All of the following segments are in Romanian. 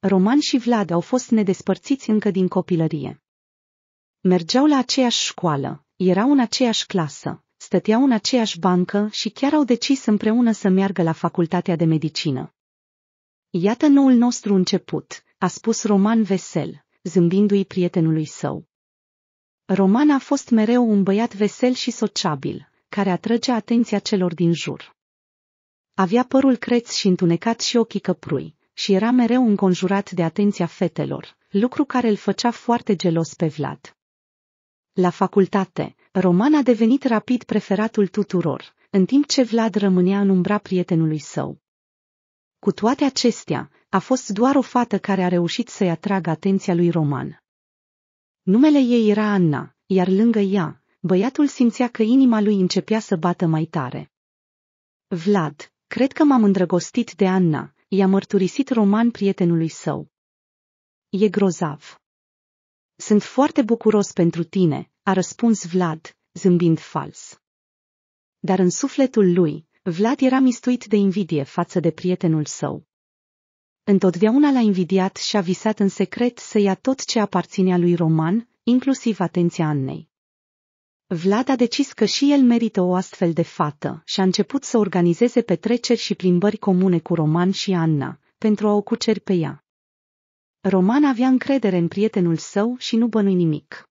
Roman și Vlad au fost nedespărțiți încă din copilărie. Mergeau la aceeași școală, erau în aceeași clasă, stăteau în aceeași bancă și chiar au decis împreună să meargă la facultatea de medicină. Iată noul nostru început, a spus Roman vesel, zâmbindu-i prietenului său. Roman a fost mereu un băiat vesel și sociabil, care atrăgea atenția celor din jur. Avea părul creț și întunecat și ochii căprui, și era mereu înconjurat de atenția fetelor, lucru care îl făcea foarte gelos pe Vlad. La facultate, Roman a devenit rapid preferatul tuturor, în timp ce Vlad rămânea în umbra prietenului său. Cu toate acestea, a fost doar o fată care a reușit să-i atragă atenția lui Roman. Numele ei era Anna, iar lângă ea, băiatul simțea că inima lui începea să bată mai tare. Vlad, cred că m-am îndrăgostit de Anna, i-a mărturisit Roman prietenului său. E grozav. Sunt foarte bucuros pentru tine, a răspuns Vlad, zâmbind fals. Dar în sufletul lui, Vlad era mistuit de invidie față de prietenul său. Întotdeauna l-a invidiat și a visat în secret să ia tot ce aparținea lui Roman, inclusiv atenția Annei. Vlad a decis că și el merită o astfel de fată și a început să organizeze petreceri și plimbări comune cu Roman și Anna, pentru a o cuceri pe ea. Roman avea încredere în prietenul său și nu bănui nimic.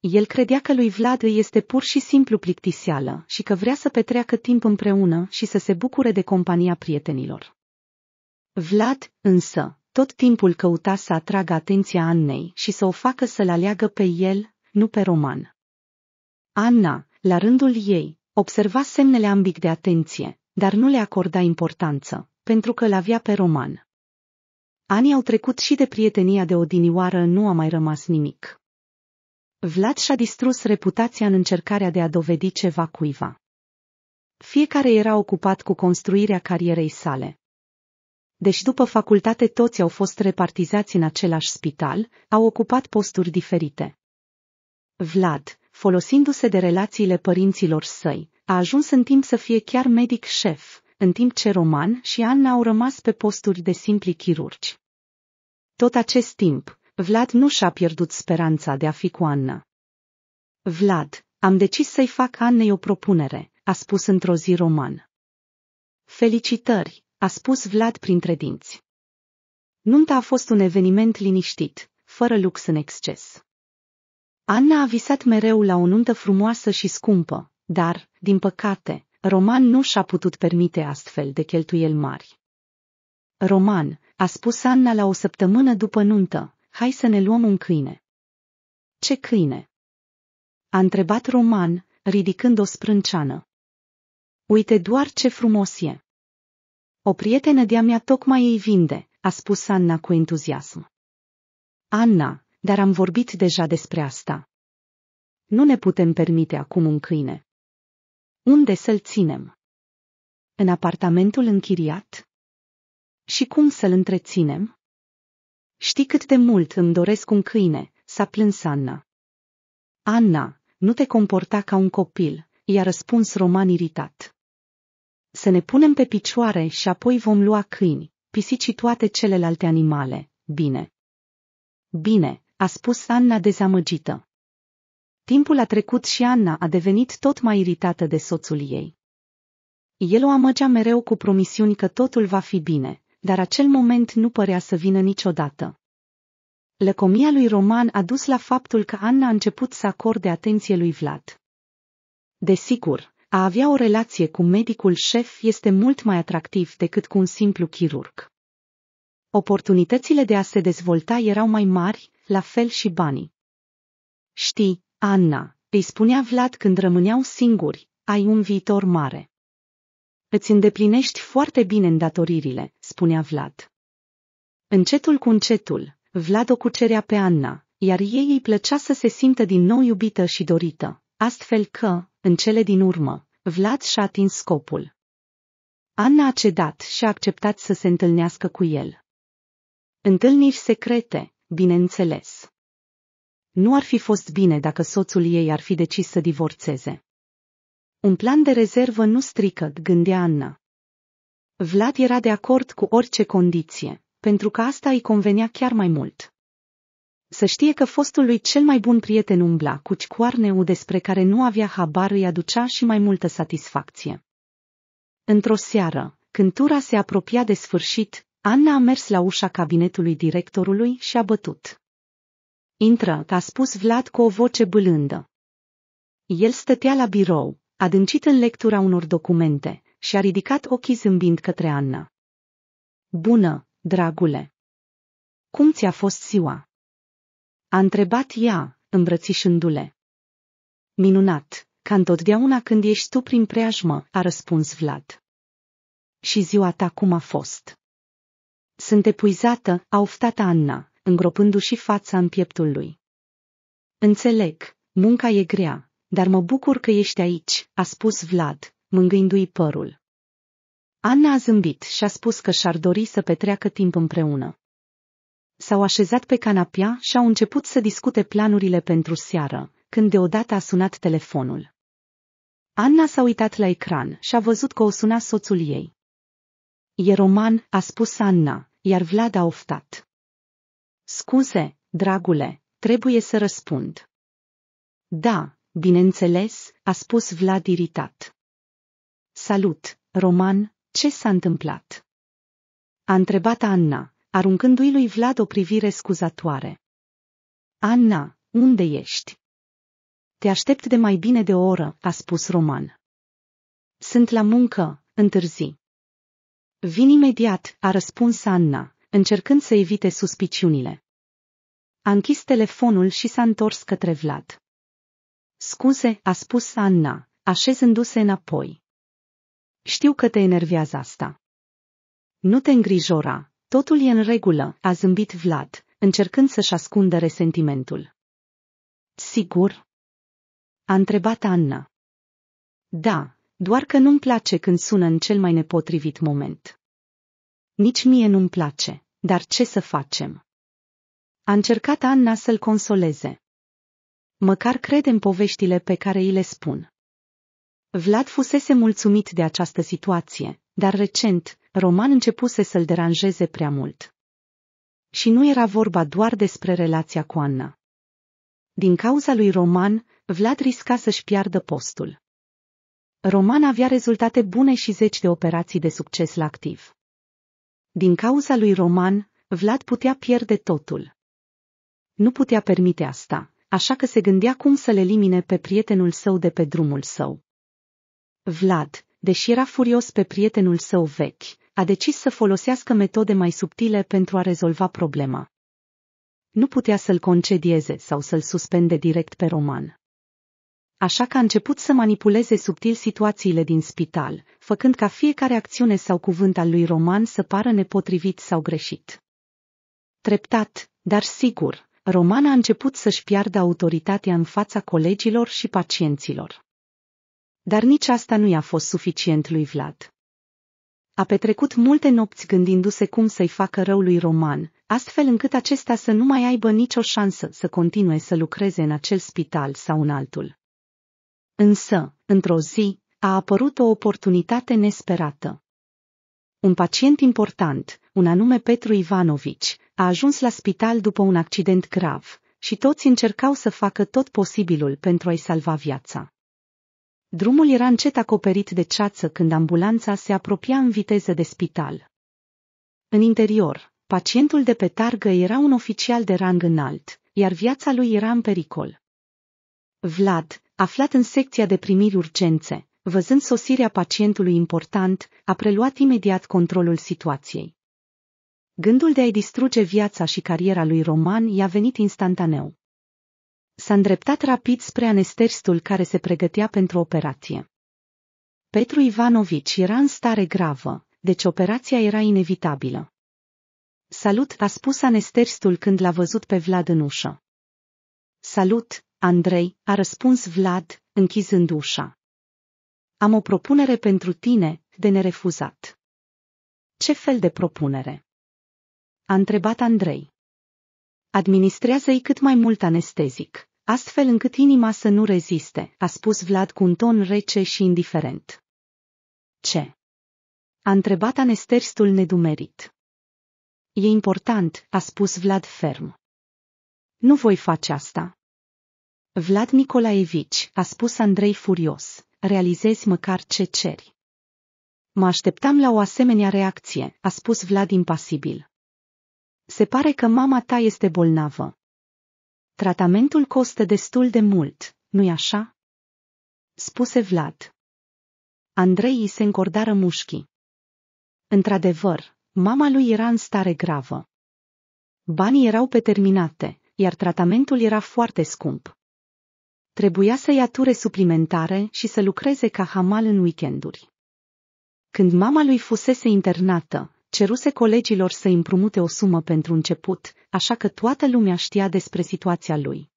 El credea că lui Vlad îi este pur și simplu plictiseală și că vrea să petreacă timp împreună și să se bucure de compania prietenilor. Vlad, însă, tot timpul căuta să atragă atenția Annei și să o facă să-l aleagă pe el, nu pe Roman. Anna, la rândul ei, observa semnele ambic de atenție, dar nu le acorda importanță, pentru că îl avea pe Roman. Anii au trecut și de prietenia de odinioară nu a mai rămas nimic. Vlad și-a distrus reputația în încercarea de a dovedi ceva cuiva. Fiecare era ocupat cu construirea carierei sale. Deși după facultate toți au fost repartizați în același spital, au ocupat posturi diferite. Vlad, folosindu-se de relațiile părinților săi, a ajuns în timp să fie chiar medic șef, în timp ce Roman și Anna au rămas pe posturi de simpli chirurgi. Tot acest timp, Vlad nu și-a pierdut speranța de a fi cu Anna. Vlad, am decis să-i fac Annei o propunere, a spus într-o zi Roman. Felicitări, a spus Vlad printre dinți. Nunta a fost un eveniment liniștit, fără lux în exces. Anna a visat mereu la o nuntă frumoasă și scumpă, dar, din păcate, Roman nu și-a putut permite astfel de cheltuieli mari. Roman, a spus Anna la o săptămână după nuntă, hai să ne luăm un câine. Ce câine? A întrebat Roman, ridicând o sprânceană. Uite doar ce frumos e. O prietenă de-a mea tocmai îi vinde, a spus Anna cu entuziasm. Anna, dar am vorbit deja despre asta. Nu ne putem permite acum un câine. Unde să-l ținem? În apartamentul închiriat? Și cum să-l întreținem? Știi cât de mult îmi doresc un câine, s-a plâns Anna. Anna, nu te comporta ca un copil, i-a răspuns Roman iritat. Să ne punem pe picioare și apoi vom lua câini, pisici și toate celelalte animale, bine. Bine, a spus Anna dezamăgită. Timpul a trecut și Anna a devenit tot mai iritată de soțul ei. El o amăgea mereu cu promisiuni că totul va fi bine, dar acel moment nu părea să vină niciodată. Lăcomia lui Roman a dus la faptul că Anna a început să acorde atenție lui Vlad. Desigur, a avea o relație cu medicul șef este mult mai atractiv decât cu un simplu chirurg. Oportunitățile de a se dezvolta erau mai mari, la fel și banii. Știi, Anna, îi spunea Vlad când rămâneau singuri, ai un viitor mare. Îți îndeplinești foarte bine îndatoririle, spunea Vlad. Încetul cu încetul, Vlad o cucerea pe Anna, iar ei îi plăcea să se simtă din nou iubită și dorită, astfel că, în cele din urmă, Vlad și-a atins scopul. Anna a cedat și a acceptat să se întâlnească cu el. Întâlniri secrete, bineînțeles. Nu ar fi fost bine dacă soțul ei ar fi decis să divorțeze. Un plan de rezervă nu strică, gândea Anna. Vlad era de acord cu orice condiție, pentru că asta îi convenea chiar mai mult. Să știe că fostul lui cel mai bun prieten umbla cu coarneu despre care nu avea habar îi aducea și mai multă satisfacție. Într-o seară, când tura se apropia de sfârșit, Anna a mers la ușa cabinetului directorului și a bătut. Intră, a spus Vlad cu o voce bâlândă. El stătea la birou, adâncit în lectura unor documente, și a ridicat ochii zâmbind către Anna. Bună, dragule! Cum ți-a fost ziua? A întrebat ea, îmbrățișându-le. Minunat, ca întotdeauna când ești tu prin preajmă, a răspuns Vlad. Și ziua ta cum a fost? Sunt epuizată, a oftat Anna, îngropându-și fața în pieptul lui. Înțeleg, munca e grea, dar mă bucur că ești aici, a spus Vlad, mângâindu-i părul. Anna a zâmbit și a spus că și-ar dori să petreacă timp împreună. S-au așezat pe canapea și au început să discute planurile pentru seară, când deodată a sunat telefonul. Anna s-a uitat la ecran și a văzut că o suna soțul ei. E roman, a spus Anna, iar Vlad a oftat. Scuze, dragule, trebuie să răspund. Da, bineînțeles, a spus Vlad iritat. Salut, Roman, ce s-a întâmplat? A întrebat Anna, aruncându-i lui Vlad o privire scuzatoare. Anna, unde ești? Te aștept de mai bine de o oră, a spus Roman. Sunt la muncă, întârzi. Vin imediat, a răspuns Anna, încercând să evite suspiciunile. A închis telefonul și s-a întors către Vlad. Scuze, a spus Anna, așezându-se înapoi. Știu că te enervează asta. Nu te îngrijora, totul e în regulă, a zâmbit Vlad, încercând să-și ascundă resentimentul. Sigur? A întrebat Anna. Da, doar că nu-mi place când sună în cel mai nepotrivit moment. Nici mie nu-mi place, dar ce să facem? A încercat Anna să-l consoleze. Măcar crede în poveștile pe care îi le spun. Vlad fusese mulțumit de această situație, dar recent, Roman începuse să-l deranjeze prea mult. Și nu era vorba doar despre relația cu Anna. Din cauza lui Roman, Vlad risca să-și piardă postul. Roman avea rezultate bune și zeci de operații de succes la activ. Din cauza lui Roman, Vlad putea pierde totul. Nu putea permite asta, așa că se gândea cum să-l elimine pe prietenul său de pe drumul său. Vlad, deși era furios pe prietenul său vechi, a decis să folosească metode mai subtile pentru a rezolva problema. Nu putea să-l concedieze sau să-l suspende direct pe Roman. Așa că a început să manipuleze subtil situațiile din spital, făcând ca fiecare acțiune sau cuvânt al lui Roman să pară nepotrivit sau greșit. Treptat, dar sigur, Roman a început să-și piardă autoritatea în fața colegilor și pacienților. Dar nici asta nu i-a fost suficient lui Vlad. A petrecut multe nopți gândindu-se cum să-i facă rău lui Roman, astfel încât acesta să nu mai aibă nicio șansă să continue să lucreze în acel spital sau în altul. Însă, într-o zi, a apărut o oportunitate nesperată. Un pacient important, un anume Petru Ivanovici, a ajuns la spital după un accident grav și toți încercau să facă tot posibilul pentru a-i salva viața. Drumul era încet acoperit de ceață când ambulanța se apropia în viteză de spital. În interior, pacientul de pe targă era un oficial de rang înalt, iar viața lui era în pericol. Vlad, aflat în secția de primiri urgențe, văzând sosirea pacientului important, a preluat imediat controlul situației. Gândul de a-i distruge viața și cariera lui Roman i-a venit instantaneu. S-a îndreptat rapid spre anesterstul care se pregătea pentru operație. Petru Ivanovici era în stare gravă, deci operația era inevitabilă. Salut, a spus anesterstul când l-a văzut pe Vlad în ușă. Salut, Andrei, a răspuns Vlad, închizând ușa. Am o propunere pentru tine, de nerefuzat. Ce fel de propunere? A întrebat Andrei. Administrează-i cât mai mult anestezic, astfel încât inima să nu reziste, a spus Vlad cu un ton rece și indiferent. Ce? A întrebat anesterstul nedumerit. E important, a spus Vlad ferm. Nu voi face asta. Vlad Nicolaevici, a spus Andrei furios, realizezi măcar ce ceri. Mă așteptam la o asemenea reacție, a spus Vlad impasibil. Se pare că mama ta este bolnavă. Tratamentul costă destul de mult, nu-i așa? Spuse Vlad. Andrei îi se încordară mușchii. Într-adevăr, mama lui era în stare gravă. Banii erau peterminate, iar tratamentul era foarte scump. Trebuia să ia ture suplimentare și să lucreze ca hamal în weekenduri. Când mama lui fusese internată, ceruse colegilor să împrumute o sumă pentru început, așa că toată lumea știa despre situația lui.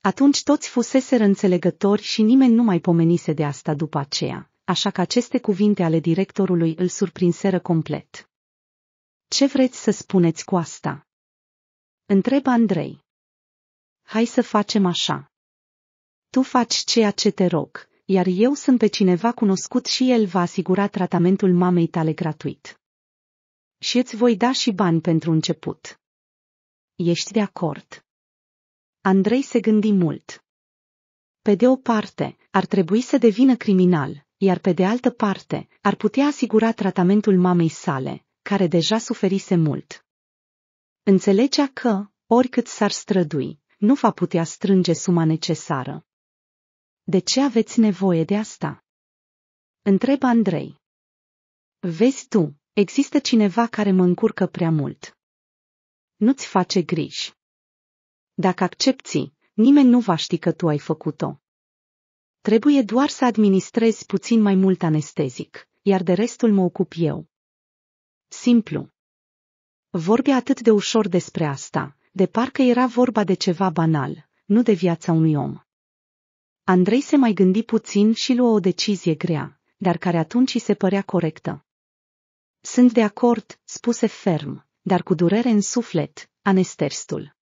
Atunci toți fuseseră înțelegători și nimeni nu mai pomenise de asta după aceea, așa că aceste cuvinte ale directorului îl surprinseră complet. Ce vreți să spuneți cu asta? Întreb Andrei. Hai să facem așa. Tu faci ceea ce te rog, iar eu sunt pe cineva cunoscut și el va asigura tratamentul mamei tale gratuit. Și îți voi da și bani pentru început. Ești de acord? Andrei se gândi mult. Pe de o parte, ar trebui să devină criminal, iar pe de altă parte, ar putea asigura tratamentul mamei sale, care deja suferise mult. Înțelegea că, oricât s-ar strădui, nu va putea strânge suma necesară. De ce aveți nevoie de asta? Întreb Andrei. Vezi tu, există cineva care mă încurcă prea mult. Nu-ți face griji. Dacă accepti, nimeni nu va ști că tu ai făcut-o. Trebuie doar să administrezi puțin mai mult anestezic, iar de restul mă ocup eu. Simplu. Vorbi atât de ușor despre asta, de parcă era vorba de ceva banal, nu de viața unui om. Andrei se mai gândi puțin și luă o decizie grea, dar care atunci îi se părea corectă. Sunt de acord, spuse ferm, dar cu durere în suflet, anesterstul.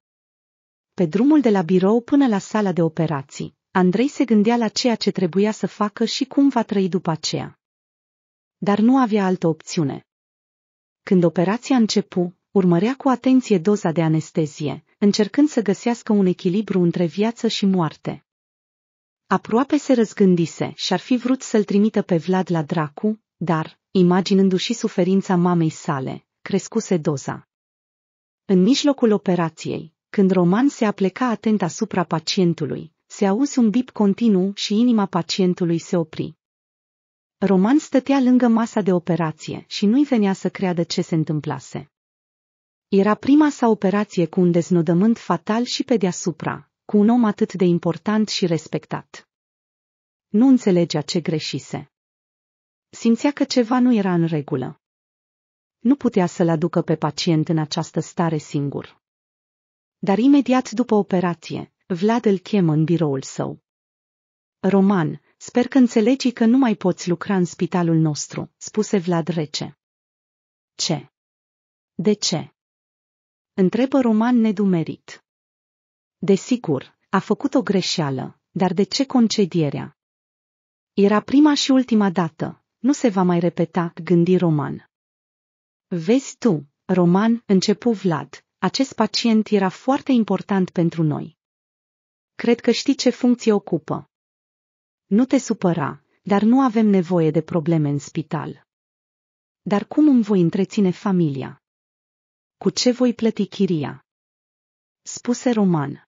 Pe drumul de la birou până la sala de operații, Andrei se gândea la ceea ce trebuia să facă și cum va trăi după aceea. Dar nu avea altă opțiune. Când operația începu, urmărea cu atenție doza de anestezie, încercând să găsească un echilibru între viață și moarte. Aproape se răzgândise și ar fi vrut să-l trimită pe Vlad la dracu, dar, imaginându-și suferința mamei sale, crescuse doza. În mijlocul operației, când Roman se apleca atent asupra pacientului, se auzi un bip continuu și inima pacientului se opri. Roman stătea lângă masa de operație și nu-i venea să creadă ce se întâmplase. Era prima sa operație cu un deznodământ fatal și pe deasupra, cu un om atât de important și respectat. Nu înțelegea ce greșise. Simțea că ceva nu era în regulă. Nu putea să-l aducă pe pacient în această stare singur. Dar imediat după operație, Vlad îl chemă în biroul său. Roman, sper că înțelegi că nu mai poți lucra în spitalul nostru, spuse Vlad rece. Ce? De ce? Întrebă Roman nedumerit. Desigur, a făcut o greșeală, dar de ce concedierea? Era prima și ultima dată, nu se va mai repeta, gândi Roman. Vezi tu, Roman, începu Vlad, acest pacient era foarte important pentru noi. Cred că știi ce funcție ocupă. Nu te supăra, dar nu avem nevoie de probleme în spital. Dar cum îmi voi întreține familia? Cu ce voi plăti chiria? Spuse Roman.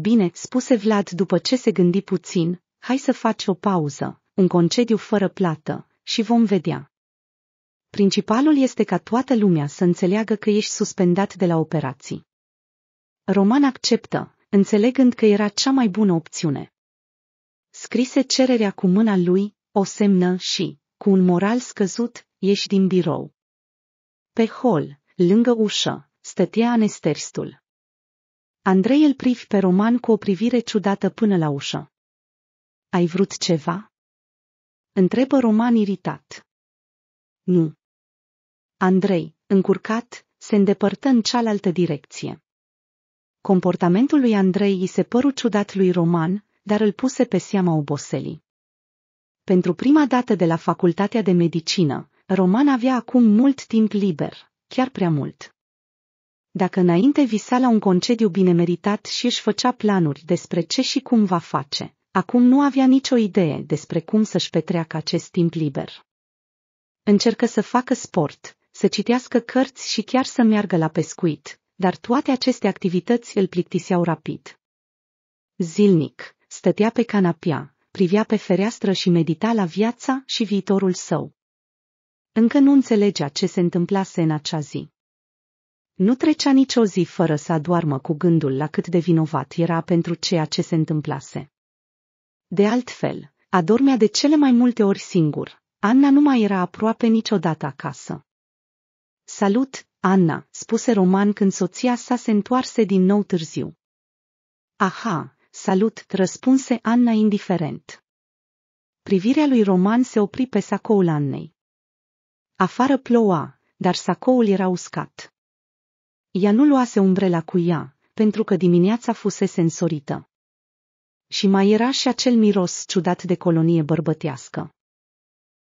Bine, spuse Vlad după ce se gândi puțin, hai să faci o pauză, un concediu fără plată, și vom vedea. Principalul este ca toată lumea să înțeleagă că ești suspendat de la operații. Roman acceptă, înțelegând că era cea mai bună opțiune. Scrise cererea cu mâna lui, o semnă și, cu un moral scăzut, ieși din birou. Pe hol, lângă ușă, stătea anesterstul. Andrei îl privi pe Roman cu o privire ciudată până la ușă. Ai vrut ceva? Întrebă Roman iritat. Nu. Andrei, încurcat, se îndepărtă în cealaltă direcție. Comportamentul lui Andrei îi se păru ciudat lui Roman, dar îl puse pe seama oboselii. Pentru prima dată de la facultatea de medicină, Roman avea acum mult timp liber, chiar prea mult. Dacă înainte visa la un concediu bine meritat și își făcea planuri despre ce și cum va face, acum nu avea nicio idee despre cum să-și petreacă acest timp liber. Încercă să facă sport, să citească cărți și chiar să meargă la pescuit, dar toate aceste activități îl plictiseau rapid. Zilnic, stătea pe canapia, privea pe fereastră și medita la viața și viitorul său. Încă nu înțelegea ce se întâmplase în acea zi. Nu trecea nicio zi fără să adoarmă cu gândul la cât de vinovat era pentru ceea ce se întâmplase. De altfel, adormea de cele mai multe ori singur. Anna nu mai era aproape niciodată acasă. Salut, Anna, spuse Roman când soția sa se întoarse din nou târziu. Aha, salut, răspunse Anna indiferent. Privirea lui Roman se opri pe sacoul Annei. Afară ploua, dar sacoul era uscat. Ea nu luase umbrela cu ea, pentru că dimineața fusese însorită. Și mai era și acel miros ciudat de colonie bărbătească.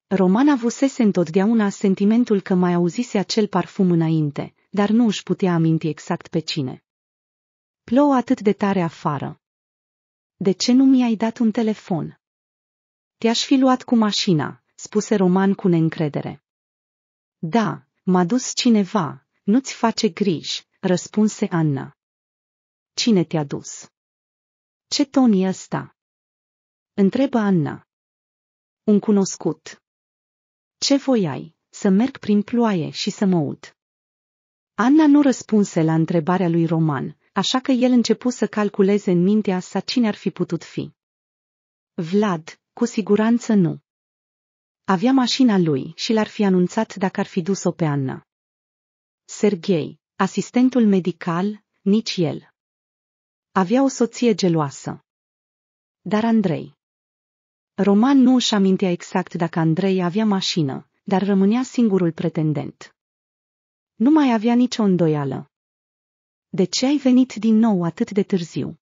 Roman avusese întotdeauna sentimentul că mai auzise acel parfum înainte, dar nu își putea aminti exact pe cine. Plouă atât de tare afară. De ce nu mi-ai dat un telefon? Te-aș fi luat cu mașina, spuse Roman cu neîncredere. Da, m-a dus cineva, nu-ți face griji, răspunse Anna. Cine te-a dus? Ce ton e ăsta? Întrebă Anna. Un cunoscut. Ce voiai, să merg prin ploaie și să mă ud? Anna nu răspunse la întrebarea lui Roman, așa că el începu să calculeze în mintea sa cine ar fi putut fi. Vlad, cu siguranță nu. Avea mașina lui și l-ar fi anunțat dacă ar fi dus-o pe Anna. Sergei, asistentul medical, nici el. Avea o soție geloasă. Dar Andrei. Roman nu își amintea exact dacă Andrei avea mașină, dar rămânea singurul pretendent. Nu mai avea nicio îndoială. De ce ai venit din nou atât de târziu?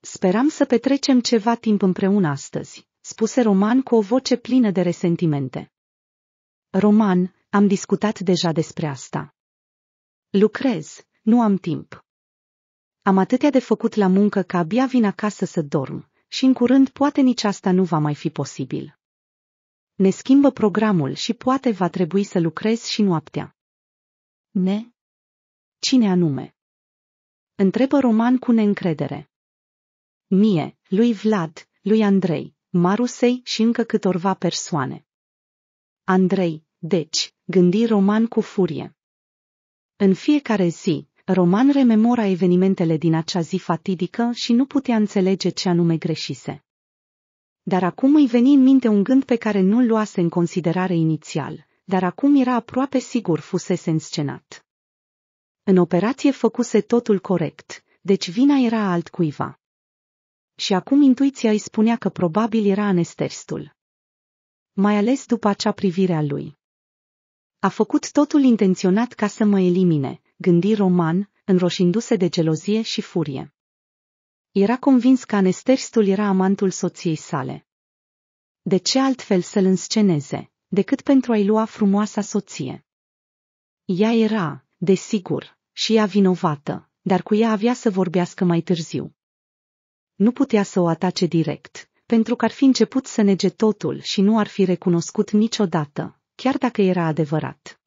Speram să petrecem ceva timp împreună astăzi, spuse Roman cu o voce plină de resentimente. Roman, am discutat deja despre asta. Lucrez, nu am timp. Am atâtea de făcut la muncă că abia vin acasă să dorm, și în curând poate nici asta nu va mai fi posibil. Ne schimbă programul și poate va trebui să lucrez și noaptea. Ne? Cine anume? Întrebă Roman cu neîncredere. Mie, lui Vlad, lui Andrei, Marusei și încă câtorva persoane. Andrei, deci, gândi Roman cu furie. În fiecare zi, Roman rememora evenimentele din acea zi fatidică și nu putea înțelege ce anume greșise. Dar acum îi veni în minte un gând pe care nu-l luase în considerare inițial, dar acum era aproape sigur fusese înscenat. În operație făcuse totul corect, deci vina era altcuiva. Și acum intuiția îi spunea că probabil era anesterstul. Mai ales după acea privire a lui. A făcut totul intenționat ca să mă elimine, gândi Roman, înroșindu-se de gelozie și furie. Era convins că Anesterstul era amantul soției sale. De ce altfel să-l însceneze, decât pentru a-i lua frumoasa soție? Ea era, desigur, și ea vinovată, dar cu ea avea să vorbească mai târziu. Nu putea să o atace direct, pentru că ar fi început să nege totul și nu ar fi recunoscut niciodată, chiar dacă era adevărat.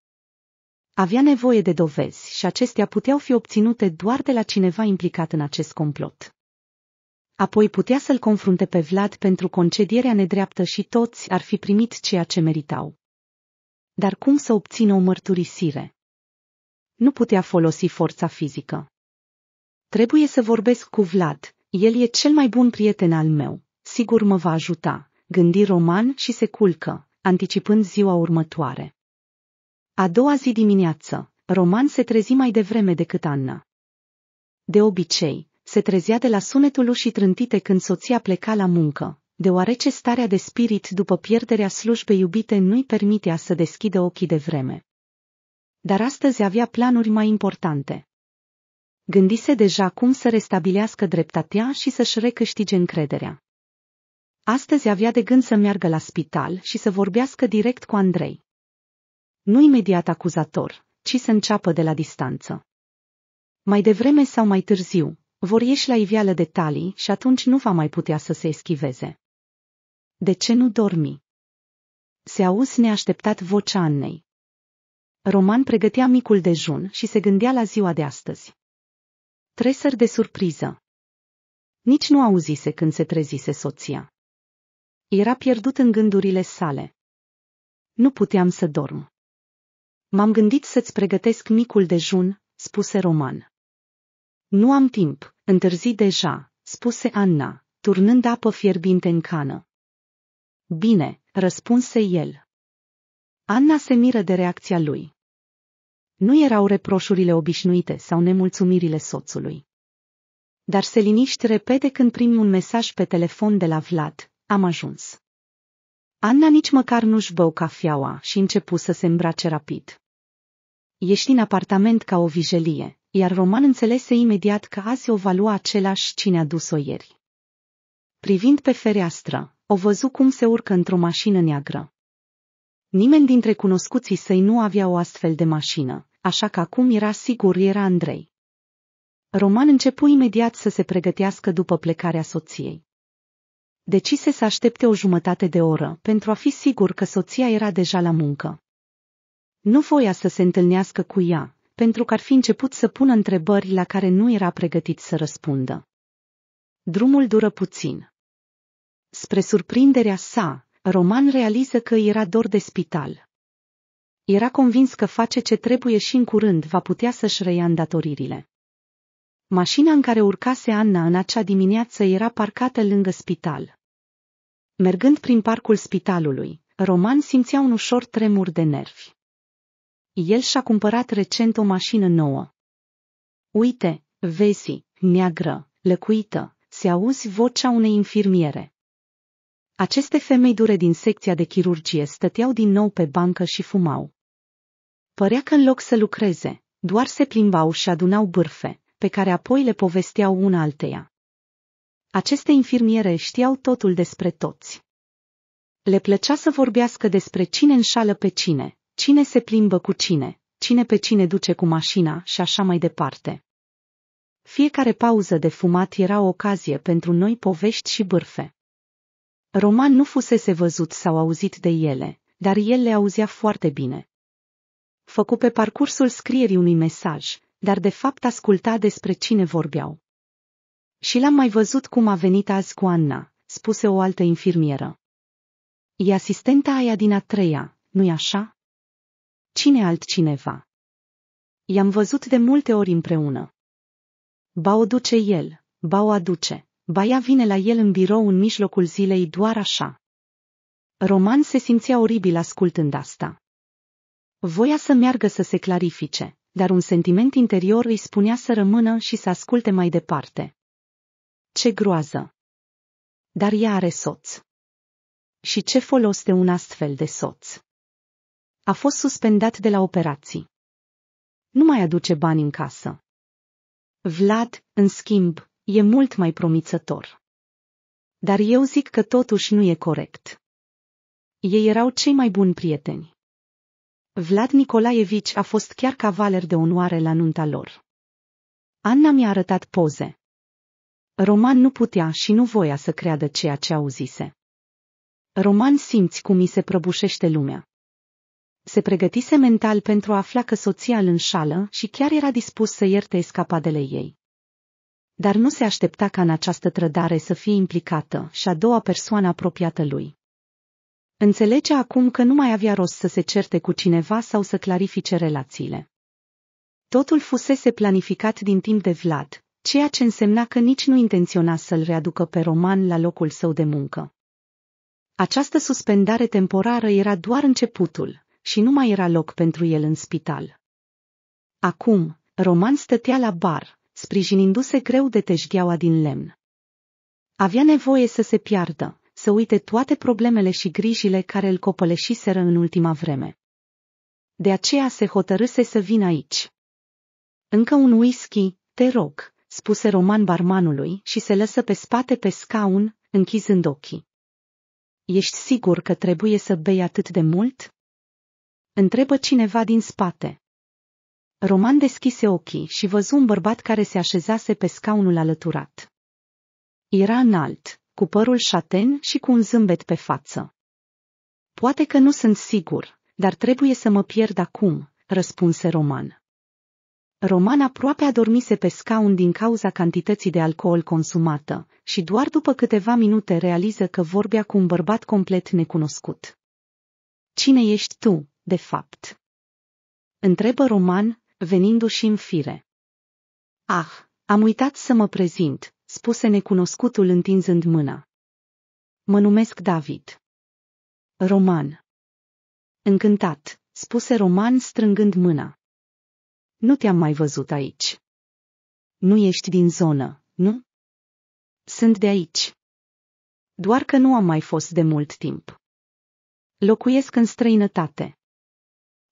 Avea nevoie de dovezi și acestea puteau fi obținute doar de la cineva implicat în acest complot. Apoi putea să-l confrunte pe Vlad pentru concedierea nedreaptă și toți ar fi primit ceea ce meritau. Dar cum să obțină o mărturisire? Nu putea folosi forța fizică. Trebuie să vorbesc cu Vlad, el e cel mai bun prieten al meu, sigur mă va ajuta, gândi Roman și se culcă, anticipând ziua următoare. A doua zi dimineață, Roman se trezi mai devreme decât Anna. De obicei, se trezea de la sunetul ușii trântite când soția pleca la muncă, deoarece starea de spirit după pierderea slujbei iubite nu-i permitea să deschidă ochii de vreme. Dar astăzi avea planuri mai importante. Gândise deja cum să restabilească dreptatea și să-și recâștige încrederea. Astăzi avea de gând să meargă la spital și să vorbească direct cu Andrei. Nu imediat acuzator, ci să înceapă de la distanță. Mai devreme sau mai târziu, vor ieși la iveală detalii și atunci nu va mai putea să se eschiveze. De ce nu dormi? Se auzi neașteptat vocea Annei. Roman pregătea micul dejun și se gândea la ziua de astăzi. Tresări de surpriză. Nici nu auzise când se trezise soția. Era pierdut în gândurile sale. Nu puteam să dorm. M-am gândit să-ți pregătesc micul dejun, spuse Roman. Nu am timp, întârzi deja, spuse Anna, turnând apă fierbinte în cană. Bine, răspunse el. Anna se miră de reacția lui. Nu erau reproșurile obișnuite sau nemulțumirile soțului. Dar se liniști repede când primi un mesaj pe telefon de la Vlad, am ajuns. Anna nici măcar nu-și bău cafeaua și începu să se îmbrace rapid. Ești în apartament ca o vijelie, iar Roman înțelese imediat că azi o va lua același cine a dus-o ieri. Privind pe fereastră, o văzu cum se urcă într-o mașină neagră. Nimeni dintre cunoscuții săi nu avea o astfel de mașină, așa că acum era sigur era Andrei. Roman începu imediat să se pregătească după plecarea soției. Decise să aștepte o jumătate de oră pentru a fi sigur că soția era deja la muncă. Nu voia să se întâlnească cu ea, pentru că ar fi început să pună întrebări la care nu era pregătit să răspundă. Drumul dură puțin. Spre surprinderea sa, Roman realiză că era dor de spital. Era convins că face ce trebuie și în curând va putea să-și reia îndatoririle. Mașina în care urcase Anna în acea dimineață era parcată lângă spital. Mergând prin parcul spitalului, Roman simțea un ușor tremur de nervi. El și-a cumpărat recent o mașină nouă. Uite, vezi, neagră, lăcuită, se auzi vocea unei infirmiere. Aceste femei dure din secția de chirurgie stăteau din nou pe bancă și fumau. Părea că în loc să lucreze, doar se plimbau și adunau bârfe, pe care apoi le povesteau una alteia. Aceste infirmiere știau totul despre toți. Le plăcea să vorbească despre cine înșală pe cine, cine se plimbă cu cine, cine pe cine duce cu mașina și așa mai departe. Fiecare pauză de fumat era o ocazie pentru noi povești și bârfe. Roman nu fusese văzut sau auzit de ele, dar el le auzea foarte bine. Făcu pe parcursul scrierii unui mesaj, dar de fapt asculta despre cine vorbeau. Și l-am mai văzut cum a venit azi cu Anna, spuse o altă infirmieră. E asistenta aia din a treia, nu-i așa? Cine altcineva? I-am văzut de multe ori împreună. Ba o duce el, ba o aduce, ba ea vine la el în birou în mijlocul zilei doar așa. Roman se simțea oribil ascultând asta. Voia să meargă să se clarifice, dar un sentiment interior îi spunea să rămână și să asculte mai departe. Ce groază! Dar ea are soț. Și ce folos de un astfel de soț? A fost suspendat de la operații. Nu mai aduce bani în casă. Vlad, în schimb, e mult mai promițător. Dar eu zic că totuși nu e corect. Ei erau cei mai buni prieteni. Vlad Nicolaevici a fost chiar cavaler de onoare la nunta lor. Anna mi-a arătat poze. Roman nu putea și nu voia să creadă ceea ce auzise. Roman simți cum mi se prăbușește lumea. Se pregătise mental pentru a afla că soția îl înșală și chiar era dispus să ierte escapadele ei. Dar nu se aștepta ca în această trădare să fie implicată și a doua persoană apropiată lui. Înțelege acum că nu mai avea rost să se certe cu cineva sau să clarifice relațiile. Totul fusese planificat din timp de Vlad, ceea ce însemna că nici nu intenționa să-l readucă pe Roman la locul său de muncă. Această suspendare temporară era doar începutul și nu mai era loc pentru el în spital. Acum, Roman stătea la bar, sprijinindu-se greu de teșgheaua din lemn. Avea nevoie să se piardă, să uite toate problemele și grijile care îl copăleșiseră în ultima vreme. De aceea se hotărâse să vină aici. Încă un whisky, te rog, spuse Roman barmanului și se lăsă pe spate pe scaun, închizând ochii. Ești sigur că trebuie să bei atât de mult? Întrebă cineva din spate. Roman deschise ochii și văzu un bărbat care se așezase pe scaunul alăturat. Era înalt, cu părul șaten și cu un zâmbet pe față. Poate că nu sunt sigur, dar trebuie să mă pierd acum, răspunse Roman. Roman aproape adormise pe scaun din cauza cantității de alcool consumată și doar după câteva minute realiză că vorbea cu un bărbat complet necunoscut. Cine ești tu, de fapt? Întrebă Roman, venindu-și în fire. Ah, am uitat să mă prezint, spuse necunoscutul întinzând mâna. Mă numesc David. Roman. Încântat, spuse Roman strângând mâna. Nu te-am mai văzut aici. Nu ești din zonă, nu? Sunt de aici. Doar că nu am mai fost de mult timp. Locuiesc în străinătate.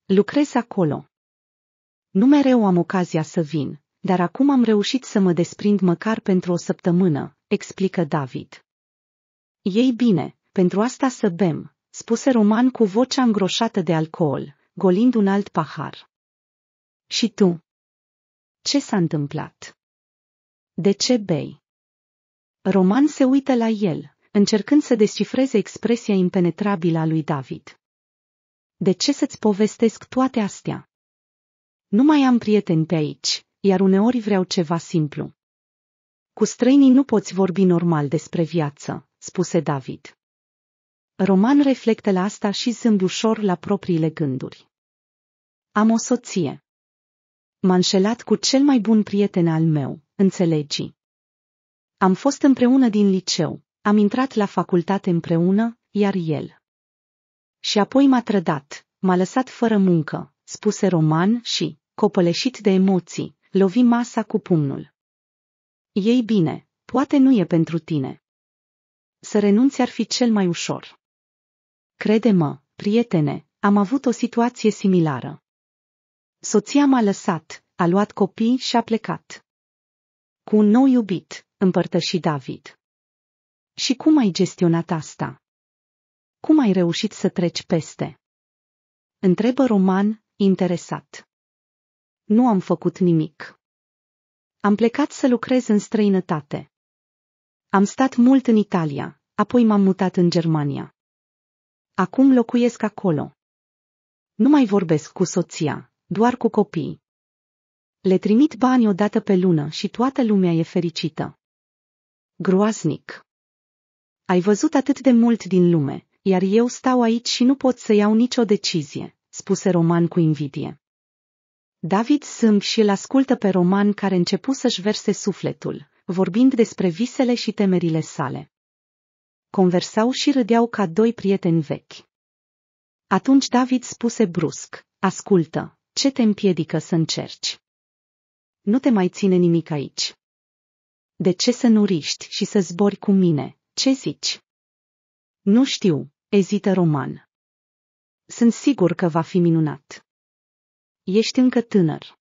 Lucrez acolo. Nu mereu am ocazia să vin, dar acum am reușit să mă desprind măcar pentru o săptămână, explică David. Ei bine, pentru asta să bem, spuse Roman cu vocea îngroșată de alcool, golind un alt pahar. Și tu? Ce s-a întâmplat? De ce bei? Roman se uită la el, încercând să descifreze expresia impenetrabilă a lui David. De ce să-ți povestesc toate astea? Nu mai am prieteni pe aici, iar uneori vreau ceva simplu. Cu străinii nu poți vorbi normal despre viață, spuse David. Roman reflectă la asta și zâmbi ușor la propriile gânduri. Am o soție. M-a înșelat cu cel mai bun prieten al meu, înțelegi. Am fost împreună din liceu, am intrat la facultate împreună, iar el. Și apoi m-a trădat, m-a lăsat fără muncă, spuse Roman și, copăleșit de emoții, lovi masa cu pumnul. Ei bine, poate nu e pentru tine. Să renunți ar fi cel mai ușor. Crede-mă, prietene, am avut o situație similară. Soția m-a lăsat, a luat copii și a plecat. Cu un nou iubit, împărtăși David. Și cum ai gestionat asta? Cum ai reușit să treci peste? Întrebă Roman, interesat. Nu am făcut nimic. Am plecat să lucrez în străinătate. Am stat mult în Italia, apoi m-am mutat în Germania. Acum locuiesc acolo. Nu mai vorbesc cu soția, doar cu copii. Le trimit bani o dată pe lună și toată lumea e fericită. Groaznic. Ai văzut atât de mult din lume, iar eu stau aici și nu pot să iau nicio decizie, spuse Roman cu invidie. David zâmb și îl ascultă pe Roman care începu să-și verse sufletul, vorbind despre visele și temerile sale. Conversau și râdeau ca doi prieteni vechi. Atunci David spuse brusc, ascultă, ce te împiedică să încerci? Nu te mai ține nimic aici. De ce să nu riști și să zbori cu mine? Ce zici? Nu știu, ezită Roman. Sunt sigur că va fi minunat. Ești încă tânăr.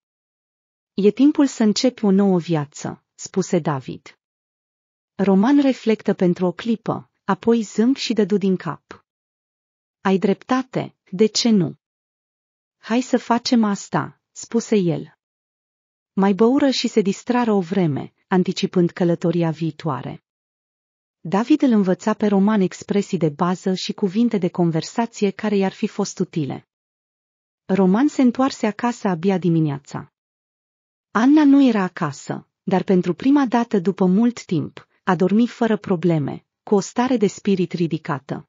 E timpul să începi o nouă viață, spuse David. Roman reflectă pentru o clipă, apoi zâmb și dădu din cap. Ai dreptate, de ce nu? Hai să facem asta, spuse el. Mai băură și se distrară o vreme, anticipând călătoria viitoare. David îl învăța pe roman expresii de bază și cuvinte de conversație care i-ar fi fost utile. Roman se întoarse acasă abia dimineața. Anna nu era acasă, dar pentru prima dată după mult timp, a dormit fără probleme, cu o stare de spirit ridicată.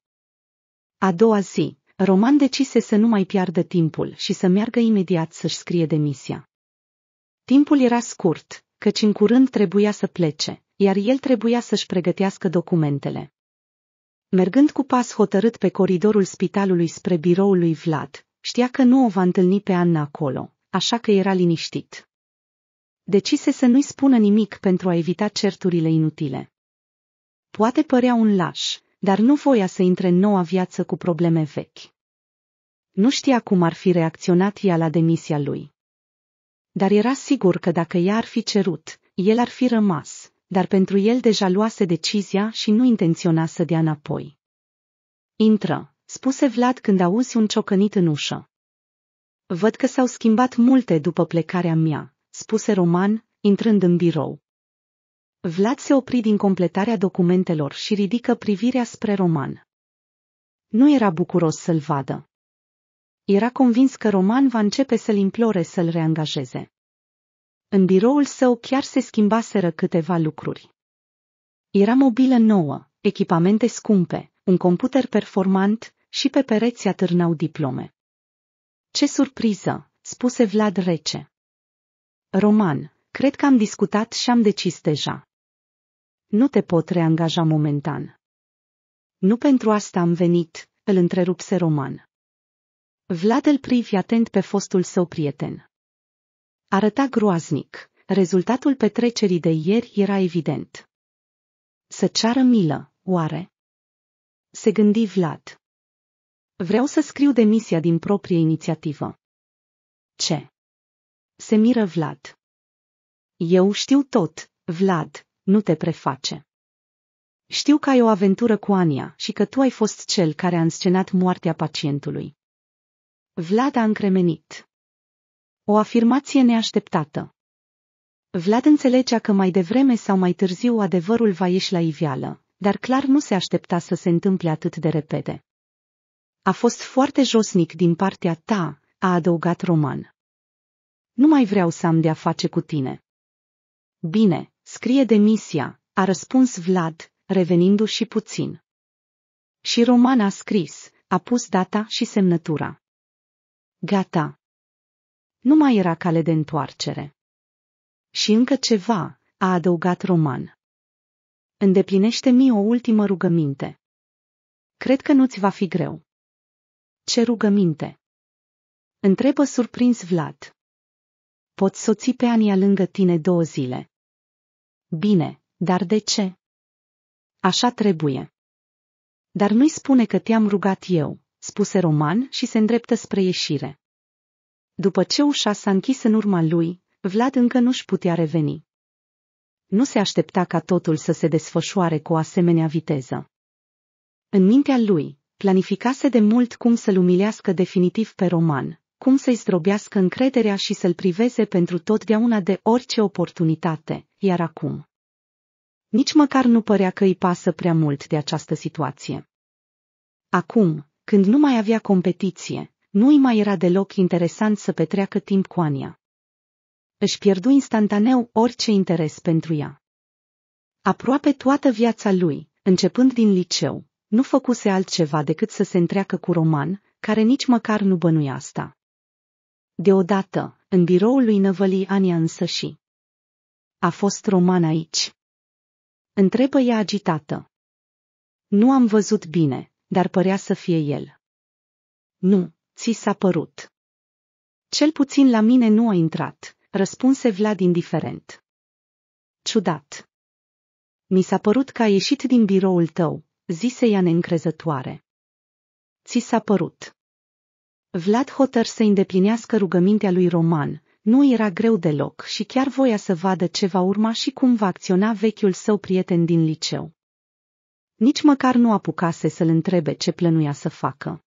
A doua zi, Roman decise să nu mai piardă timpul și să meargă imediat să-și scrie demisia. Timpul era scurt, căci în curând trebuia să plece, iar el trebuia să-și pregătească documentele. Mergând cu pas hotărât pe coridorul spitalului spre biroul lui Vlad, știa că nu o va întâlni pe Anna acolo, așa că era liniștit. Decise să nu-i spună nimic pentru a evita certurile inutile. Poate părea un laș, dar nu voia să intre în noua viață cu probleme vechi. Nu știa cum ar fi reacționat ea la demisia lui. Dar era sigur că dacă ea ar fi cerut, el ar fi rămas, dar pentru el deja luase decizia și nu intenționa să dea înapoi. Intră, spuse Vlad când auzi un ciocănit în ușă. Văd că s-au schimbat multe după plecarea mea, spuse Roman, intrând în birou. Vlad se opri din completarea documentelor și ridică privirea spre Roman. Nu era bucuros să-l vadă. Era convins că Roman va începe să-l implore să-l reangajeze. În biroul său chiar se schimbaseră câteva lucruri. Era mobilă nouă, echipamente scumpe, un computer performant și pe pereți atârnau diplome. Ce surpriză, spuse Vlad rece. Roman, cred că am discutat și am decis deja. Nu te pot reangaja momentan. Nu pentru asta am venit, îl întrerupse Roman. Vlad îl privi atent pe fostul său prieten. Arăta groaznic, rezultatul petrecerii de ieri era evident. Să ceară milă, oare? Se gândi Vlad. Vreau să scriu demisia din proprie inițiativă. Ce? Se miră Vlad. Eu știu tot, Vlad, nu te preface. Știu că ai o aventură cu Ania și că tu ai fost cel care a înscenat moartea pacientului. Vlad a încremenit. O afirmație neașteptată. Vlad înțelegea că mai devreme sau mai târziu adevărul va ieși la iveală, dar clar nu se aștepta să se întâmple atât de repede. A fost foarte josnic din partea ta, a adăugat Roman. Nu mai vreau să am de-a face cu tine. Bine, scrie demisia, a răspuns Vlad, revenindu-și puțin. Și Roman a scris, a pus data și semnătura. Gata. Nu mai era cale de întoarcere. Și încă ceva, a adăugat Roman. Îndeplinește-mi o ultimă rugăminte. Cred că nu-ți va fi greu. Ce rugăminte? Întrebă surprins Vlad. Poți soți pe Ania lângă tine două zile. Bine, dar de ce? Așa trebuie. Dar nu-i spune că te-am rugat eu, spuse Roman și se îndreptă spre ieșire. După ce ușa s-a închis în urma lui, Vlad încă nu-și putea reveni. Nu se aștepta ca totul să se desfășoare cu o asemenea viteză. În mintea lui, planificase de mult cum să-l umilească definitiv pe Roman, cum să-i zdrobească încrederea și să-l priveze pentru totdeauna de orice oportunitate, iar acum. Nici măcar nu părea că îi pasă prea mult de această situație. Acum, când nu mai avea competiție, nu îi mai era deloc interesant să petreacă timp cu Ania. Își pierdu instantaneu orice interes pentru ea. Aproape toată viața lui, începând din liceu, nu făcuse altceva decât să se întreacă cu Roman, care nici măcar nu bănuia asta. Deodată, în biroul lui năvăli Ania însă și. A fost Roman aici. Întrebă ea agitată. Nu am văzut bine, dar părea să fie el. Nu, ți s-a părut. Cel puțin la mine nu a intrat, răspunse Vlad indiferent. Ciudat. Mi s-a părut că a ieșit din biroul tău, zise ea neîncrezătoare. Ți s-a părut. Vlad hotăr să îndeplinească rugămintea lui Roman, nu era greu deloc și chiar voia să vadă ce va urma și cum va acționa vechiul său prieten din liceu. Nici măcar nu apucase să-l întrebe ce plănuia să facă.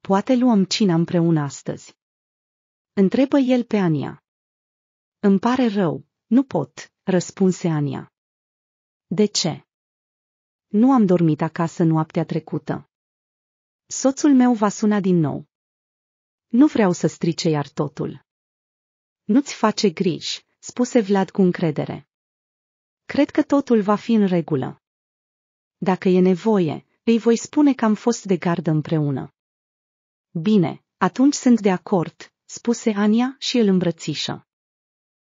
Poate luăm cina împreună astăzi. Întrebă el pe Ania. Îmi pare rău, nu pot, răspunse Ania. De ce? Nu am dormit acasă noaptea trecută. Soțul meu va suna din nou. Nu vreau să strice iar totul. Nu-ți face griji, spuse Vlad cu încredere. Cred că totul va fi în regulă. Dacă e nevoie, îi voi spune că am fost de gardă împreună. Bine, atunci sunt de acord, spuse Ania și îl îmbrățișă.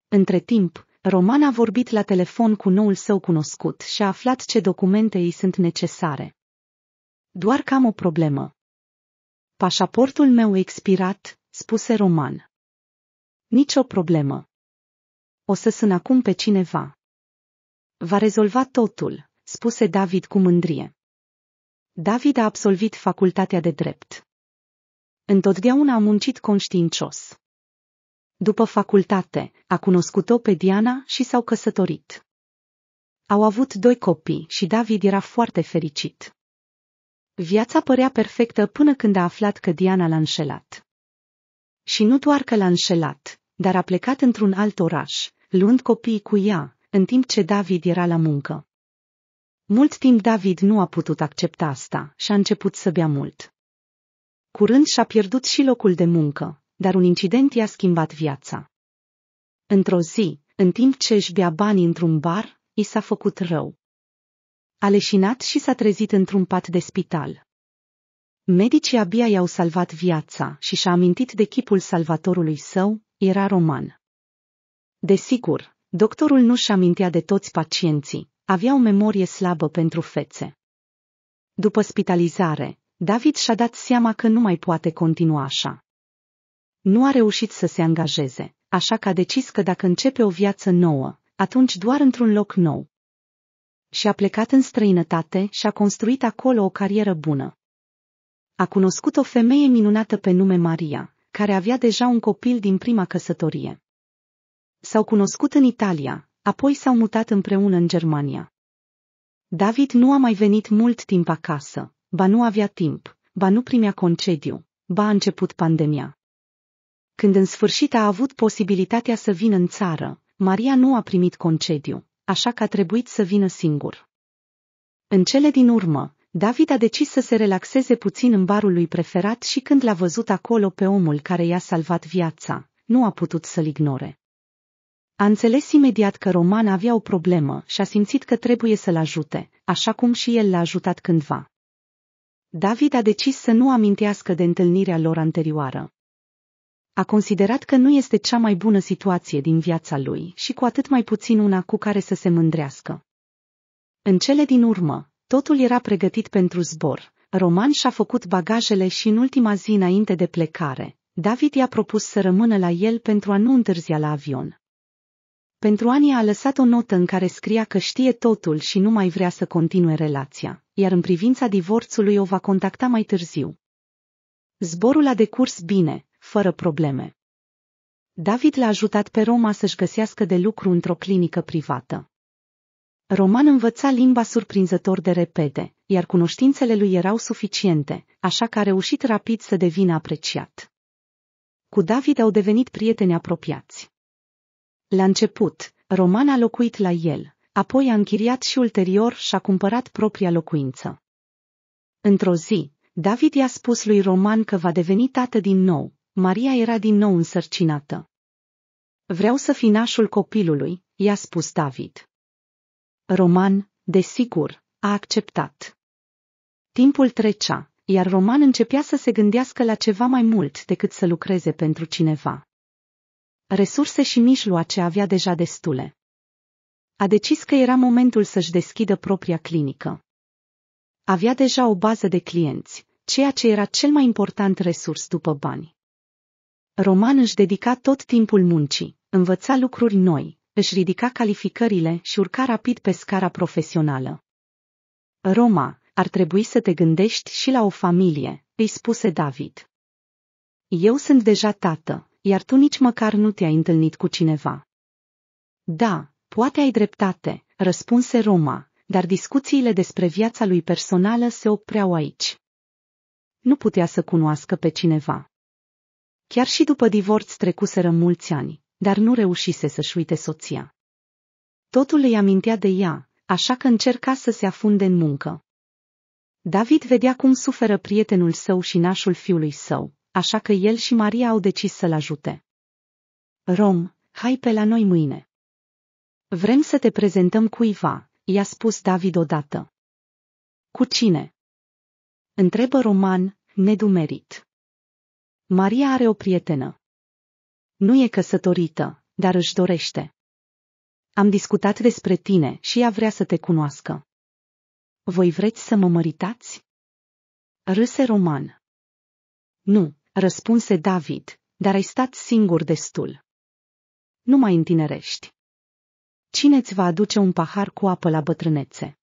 Între timp, Roman a vorbit la telefon cu noul său cunoscut și a aflat ce documente îi sunt necesare. Doar că am o problemă. Pașaportul meu expirat, spuse Roman. Nici o problemă. O să sun acum pe cineva. Va rezolva totul, spuse David cu mândrie. David a absolvit facultatea de drept. Întotdeauna a muncit conștiincios. După facultate, a cunoscut-o pe Diana și s-au căsătorit. Au avut doi copii și David era foarte fericit. Viața părea perfectă până când a aflat că Diana l-a înșelat. Și nu doar că l-a înșelat, dar a plecat într-un alt oraș, luând copiii cu ea, în timp ce David era la muncă. Mult timp David nu a putut accepta asta și a început să bea mult. Curând și-a pierdut și locul de muncă, dar un incident i-a schimbat viața. Într-o zi, în timp ce își bea banii într-un bar, i s-a făcut rău. A leșinat și s-a trezit într-un pat de spital. Medicii abia i-au salvat viața și și-a amintit de chipul salvatorului său, era roman. Desigur, doctorul nu și amintea de toți pacienții, avea o memorie slabă pentru fețe. După spitalizare, David și-a dat seama că nu mai poate continua așa. Nu a reușit să se angajeze, așa că a decis că dacă începe o viață nouă, atunci doar într-un loc nou. Și a plecat în străinătate și a construit acolo o carieră bună. A cunoscut o femeie minunată pe nume Maria, care avea deja un copil din prima căsătorie. S-au cunoscut în Italia, apoi s-au mutat împreună în Germania. David nu a mai venit mult timp acasă, ba nu avea timp, ba nu primea concediu, ba a început pandemia. Când în sfârșit a avut posibilitatea să vină în țară, Maria nu a primit concediu, așa că a trebuit să vină singur. În cele din urmă, David a decis să se relaxeze puțin în barul lui preferat și când l-a văzut acolo pe omul care i-a salvat viața, nu a putut să-l ignore. A înțeles imediat că Roman avea o problemă și a simțit că trebuie să-l ajute, așa cum și el l-a ajutat cândva. David a decis să nu amintească de întâlnirea lor anterioară. A considerat că nu este cea mai bună situație din viața lui și cu atât mai puțin una cu care să se mândrească. În cele din urmă, totul era pregătit pentru zbor. Roman și-a făcut bagajele și în ultima zi înainte de plecare, David i-a propus să rămână la el pentru a nu întârzia la avion. Pentru Ania a lăsat o notă în care scria că știe totul și nu mai vrea să continue relația, iar în privința divorțului o va contacta mai târziu. Zborul a decurs bine, fără probleme. David l-a ajutat pe Roma să-și găsească de lucru într-o clinică privată. Roman învăța limba surprinzător de repede, iar cunoștințele lui erau suficiente, așa că a reușit rapid să devină apreciat. Cu David au devenit prieteni apropiați. La început, Roman a locuit la el, apoi a închiriat și ulterior și-a cumpărat propria locuință. Într-o zi, David i-a spus lui Roman că va deveni tată din nou, Maria era din nou însărcinată. Vreau să fi nașul copilului, i-a spus David. Roman, desigur, a acceptat. Timpul trecea, iar Roman începea să se gândească la ceva mai mult decât să lucreze pentru cineva. Resurse și mijloace avea deja destule. A decis că era momentul să-și deschidă propria clinică. Avea deja o bază de clienți, ceea ce era cel mai important resurs după bani. Roman își dedica tot timpul muncii, învăța lucruri noi, își ridica calificările și urca rapid pe scara profesională. Roma, ar trebui să te gândești și la o familie, îi spuse David. Eu sunt deja tată, iar tu nici măcar nu te-ai întâlnit cu cineva. Da, poate ai dreptate, răspunse Roma, dar discuțiile despre viața lui personală se opreau aici. Nu putea să cunoască pe cineva. Chiar și după divorț trecuseră mulți ani, dar nu reușise să-și uite soția. Totul îi amintea de ea, așa că încerca să se afunde în muncă. David vedea cum suferă prietenul său și nașul fiului său, așa că el și Maria au decis să-l ajute. Rom, hai pe la noi mâine. Vrem să te prezentăm cuiva, i-a spus David odată. Cu cine? Întrebă Roman, nedumerit. Maria are o prietenă. Nu e căsătorită, dar își dorește. Am discutat despre tine și ea vrea să te cunoască. Voi vreți să mă măritați? Râse Roman. Nu, răspunse David, dar ai stat singur destul. Nu mai întinerești. Cine îți va aduce un pahar cu apă la bătrânețe?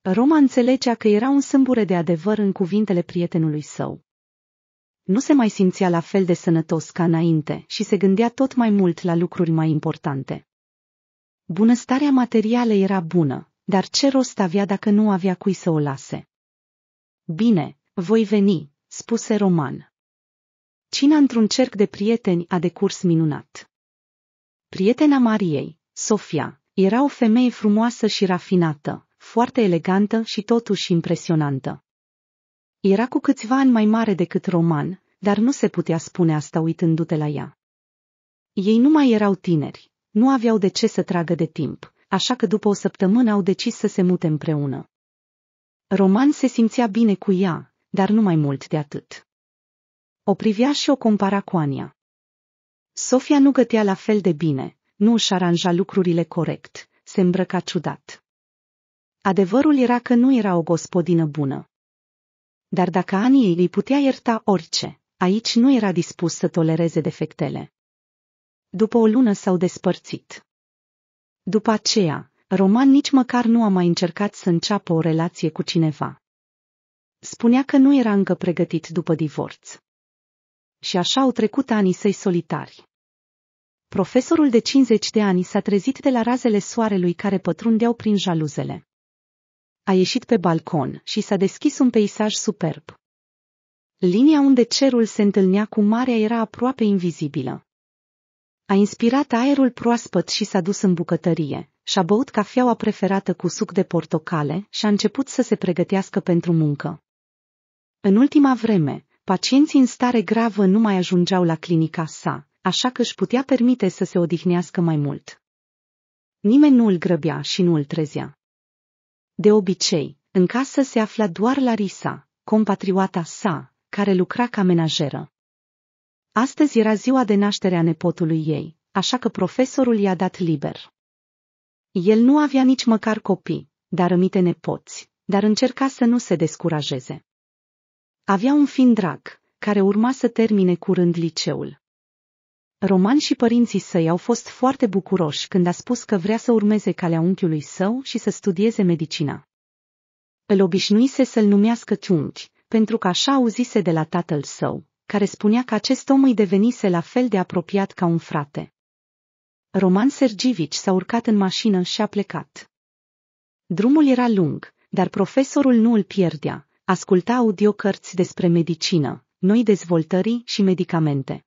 Roma înțelegea că era un sâmbure de adevăr în cuvintele prietenului său nu se mai simțea la fel de sănătos ca înainte și se gândea tot mai mult la lucruri mai importante. Bunăstarea materială era bună, dar ce rost avea dacă nu avea cui să o lase? Bine, voi veni, spuse Roman. Cina într-un cerc de prieteni a decurs minunat. Prietena Mariei, Sofia, era o femeie frumoasă și rafinată, foarte elegantă și totuși impresionantă. Era cu câțiva ani mai mare decât Roman, dar nu se putea spune asta uitându-te la ea. Ei nu mai erau tineri, nu aveau de ce să tragă de timp, așa că după o săptămână au decis să se mute împreună. Roman se simțea bine cu ea, dar nu mai mult de atât. O privea și o compara cu Ania. Sofia nu gătea la fel de bine, nu își aranja lucrurile corect, se îmbrăca ciudat. Adevărul era că nu era o gospodină bună. Dar dacă Aniei îi putea ierta orice, aici nu era dispus să tolereze defectele. După o lună s-au despărțit. După aceea, Roman nici măcar nu a mai încercat să înceapă o relație cu cineva. Spunea că nu era încă pregătit după divorț. Și așa au trecut anii săi solitari. Profesorul de 50 de ani s-a trezit de la razele soarelui care pătrundeau prin jaluzele. A ieșit pe balcon și s-a deschis un peisaj superb. Linia unde cerul se întâlnea cu marea era aproape invizibilă. A inspirat aerul proaspăt și s-a dus în bucătărie, și-a băut cafeaua preferată cu suc de portocale și a început să se pregătească pentru muncă. În ultima vreme, pacienții în stare gravă nu mai ajungeau la clinica sa, așa că își putea permite să se odihnească mai mult. Nimeni nu îl grăbea și nu îl trezea. De obicei, în casă se afla doar Larisa, compatrioata sa, care lucra ca menajeră. Astăzi era ziua de naștere a nepotului ei, așa că profesorul i-a dat liber. El nu avea nici măcar copii, dar rămite nepoți, dar încerca să nu se descurajeze. Avea un fin drag, care urma să termine curând liceul. Roman și părinții săi au fost foarte bucuroși când a spus că vrea să urmeze calea unchiului său și să studieze medicina. Îl obișnuise să-l numească Tiunchi, pentru că așa auzise de la tatăl său, care spunea că acest om îi devenise la fel de apropiat ca un frate. Roman Sergivici s-a urcat în mașină și a plecat. Drumul era lung, dar profesorul nu îl pierdea, asculta audiocărți despre medicină, noi dezvoltări și medicamente.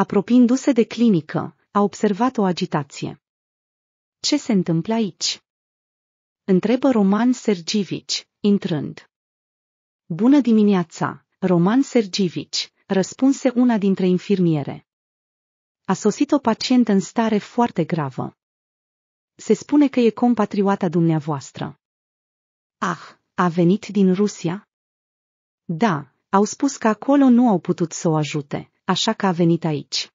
Apropiindu-se de clinică, a observat o agitație. Ce se întâmplă aici? Întrebă Roman Sergivici, intrând. Bună dimineața, Roman Sergivici, răspunse una dintre infirmiere. A sosit o pacientă în stare foarte gravă. Se spune că e compatrioata dumneavoastră. Ah, a venit din Rusia? Da, au spus că acolo nu au putut să o ajute, așa că a venit aici.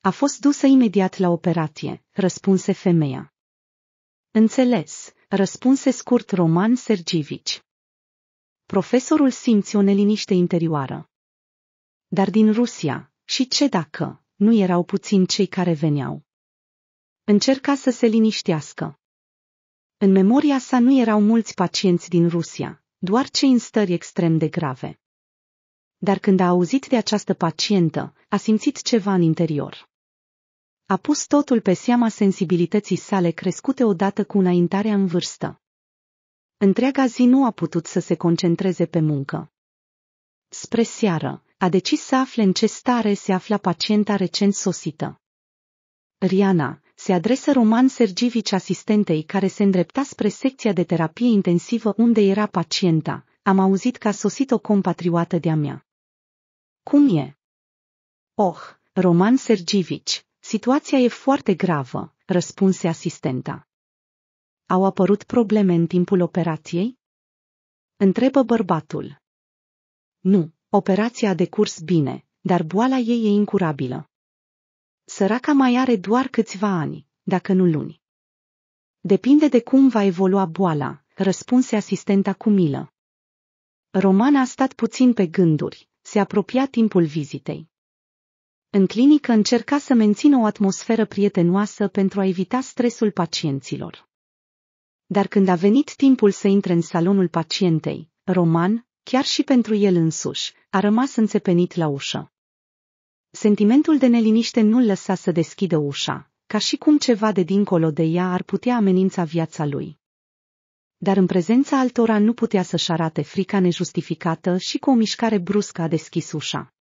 A fost dusă imediat la operație, răspunse femeia. Înțeles, răspunse scurt Roman Sergivici. Profesorul simți o neliniște interioară. Dar din Rusia, și ce dacă, nu erau puțini cei care veneau? Încerca să se liniștească. În memoria sa nu erau mulți pacienți din Rusia, doar cei în stări extrem de grave. Dar când a auzit de această pacientă, a simțit ceva în interior. A pus totul pe seama sensibilității sale crescute odată cu înaintarea în vârstă. Întreaga zi nu a putut să se concentreze pe muncă. Spre seară, a decis să afle în ce stare se afla pacienta recent sosită. Riana, se adresă Roman Sergivici asistentei care se îndrepta spre secția de terapie intensivă unde era pacienta. Am auzit că a sosit o compatrioată de-a mea. Cum e? Oh, Roman Sergivici, situația e foarte gravă, răspunse asistenta. Au apărut probleme în timpul operației? Întrebă bărbatul. Nu, operația a decurs bine, dar boala ei e incurabilă. Săraca mai are doar câțiva ani, dacă nu luni. Depinde de cum va evolua boala, răspunse asistenta cu milă. Romana a stat puțin pe gânduri, se apropia timpul vizitei. În clinică încerca să mențină o atmosferă prietenoasă pentru a evita stresul pacienților. Dar când a venit timpul să intre în salonul pacientei, Roman, chiar și pentru el însuși, a rămas înțepenit la ușă. Sentimentul de neliniște nu-l lăsa să deschidă ușa, ca și cum ceva de dincolo de ea ar putea amenința viața lui. Dar în prezența altora nu putea să-și arate frica nejustificată și cu o mișcare bruscă a deschis ușa.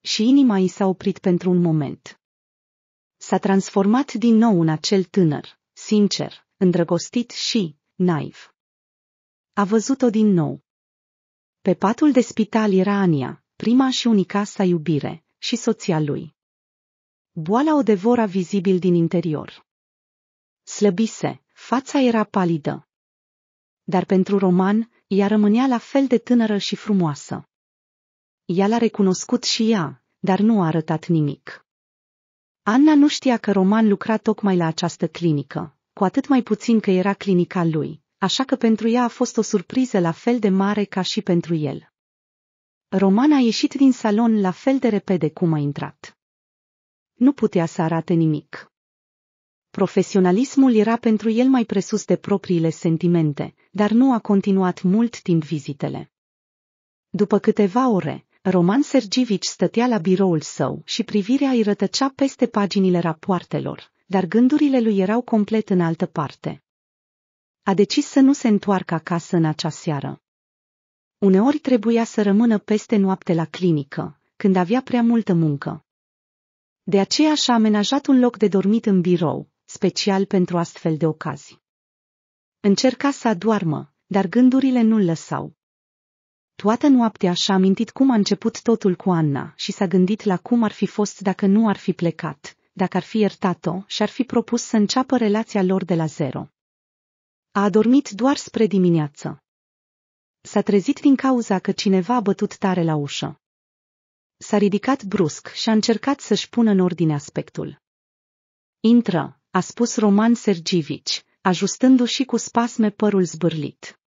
Și inima i s-a oprit pentru un moment. S-a transformat din nou în acel tânăr, sincer, îndrăgostit și naiv. A văzut-o din nou. Pe patul de spital era Ania, prima și unica sa iubire, și soția lui. Boala o devora vizibil din interior. Slăbise, fața era palidă. Dar pentru Roman, ea rămânea la fel de tânără și frumoasă. Ea l-a recunoscut și ea, dar nu a arătat nimic. Anna nu știa că Roman lucra tocmai la această clinică, cu atât mai puțin că era clinica lui, așa că pentru ea a fost o surpriză la fel de mare ca și pentru el. Roman a ieșit din salon la fel de repede cum a intrat. Nu putea să arate nimic. Profesionalismul era pentru el mai presus de propriile sentimente, dar nu a continuat mult timp vizitele. După câteva ore, Roman Sergivici stătea la biroul său și privirea îi rătăcea peste paginile rapoartelor, dar gândurile lui erau complet în altă parte. A decis să nu se întoarcă acasă în acea seară. Uneori trebuia să rămână peste noapte la clinică, când avea prea multă muncă. De aceea și-a amenajat un loc de dormit în birou, special pentru astfel de ocazii. Încerca să adoarmă, dar gândurile nu-l lăsau. Toată noaptea și-a amintit cum a început totul cu Anna și s-a gândit la cum ar fi fost dacă nu ar fi plecat, dacă ar fi iertat-o și ar fi propus să înceapă relația lor de la zero. A adormit doar spre dimineață. S-a trezit din cauza că cineva a bătut tare la ușă. S-a ridicat brusc și a încercat să-și pună în ordine aspectul. Intră, a spus Roman Sergivici, ajustându-și cu spasme părul zbârlit.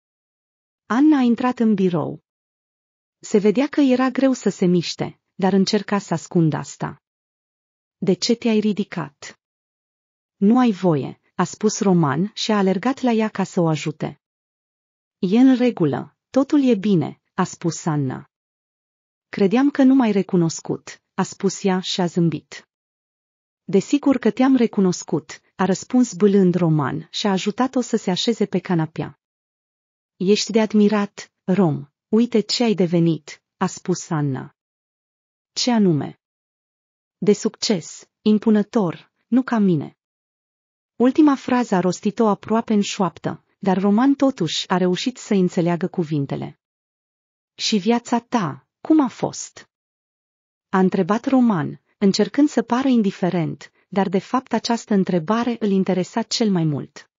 Anna a intrat în birou. Se vedea că era greu să se miște, dar încerca să ascundă asta. De ce te-ai ridicat? Nu ai voie, a spus Roman și a alergat la ea ca să o ajute. E în regulă, totul e bine, a spus Anna. Credeam că nu m-ai recunoscut, a spus ea și a zâmbit. Desigur că te-am recunoscut, a răspuns bâlând Roman și a ajutat-o să se așeze pe canapea. Ești de admirat, Rom, uite ce ai devenit, a spus Anna. Ce anume? De succes, impunător, nu ca mine. Ultima frază a rostit-o aproape în șoaptă, dar Roman totuși a reușit să înțeleagă cuvintele. Și viața ta, cum a fost? A întrebat Roman, încercând să pară indiferent, dar de fapt această întrebare îl interesa cel mai mult.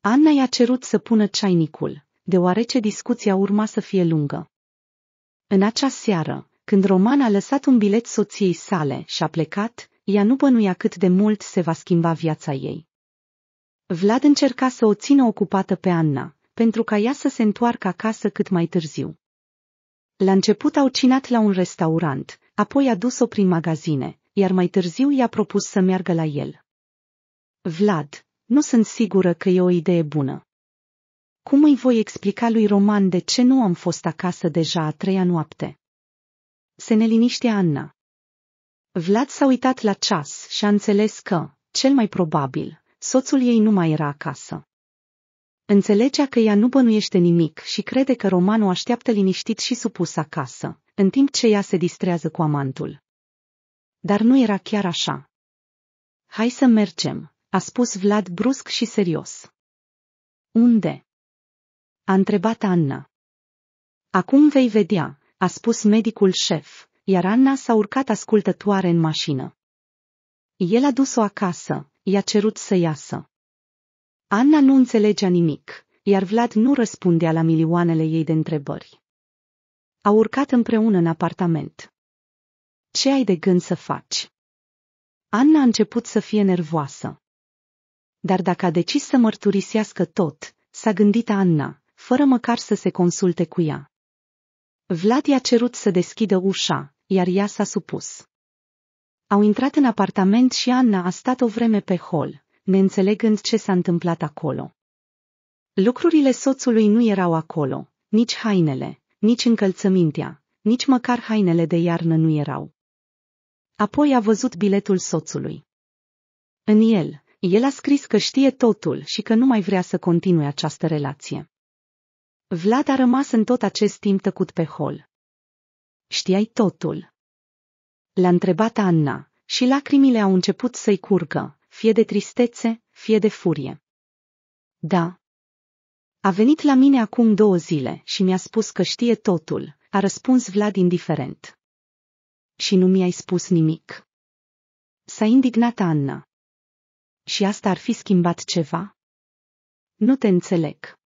Anna i-a cerut să pună ceainicul, deoarece discuția urma să fie lungă. În acea seară, când Roman a lăsat un bilet soției sale și a plecat, ea nu bănuia cât de mult se va schimba viața ei. Vlad încerca să o țină ocupată pe Anna, pentru ca ea să se întoarcă acasă cât mai târziu. La început au cinat la un restaurant, apoi a dus-o prin magazine, iar mai târziu i-a propus să meargă la el. Vlad, nu sunt sigură că e o idee bună. Cum îi voi explica lui Roman de ce nu am fost acasă deja a treia noapte? Se neliniște Anna. Vlad s-a uitat la ceas și a înțeles că, cel mai probabil, soțul ei nu mai era acasă. Înțelegea că ea nu bănuiește nimic și crede că Roman o așteaptă liniștit și supus acasă, în timp ce ea se distrează cu amantul. Dar nu era chiar așa. Hai să mergem, a spus Vlad brusc și serios. Unde? A întrebat Anna. Acum vei vedea, a spus medicul șef, iar Anna s-a urcat ascultătoare în mașină. El a dus-o acasă, i-a cerut să iasă. Anna nu înțelegea nimic, iar Vlad nu răspundea la milioanele ei de întrebări. Au urcat împreună în apartament. Ce ai de gând să faci? Anna a început să fie nervoasă. Dar dacă a decis să mărturisească tot, s-a gândit Anna, fără măcar să se consulte cu ea. Vlad i-a cerut să deschidă ușa, iar ea s-a supus. Au intrat în apartament și Anna a stat o vreme pe hol, neînțelegând ce s-a întâmplat acolo. Lucrurile soțului nu erau acolo, nici hainele, nici încălțămintea, nici măcar hainele de iarnă nu erau. Apoi a văzut biletul soțului. În el, el a scris că știe totul și că nu mai vrea să continue această relație. Vlad a rămas în tot acest timp tăcut pe hol. Știai totul. L-a întrebat Anna și lacrimile au început să-i curgă, fie de tristețe, fie de furie. Da. A venit la mine acum două zile și mi-a spus că știe totul, a răspuns Vlad indiferent. Și nu mi-ai spus nimic. S-a indignat Anna. Și asta ar fi schimbat ceva? Nu te înțeleg.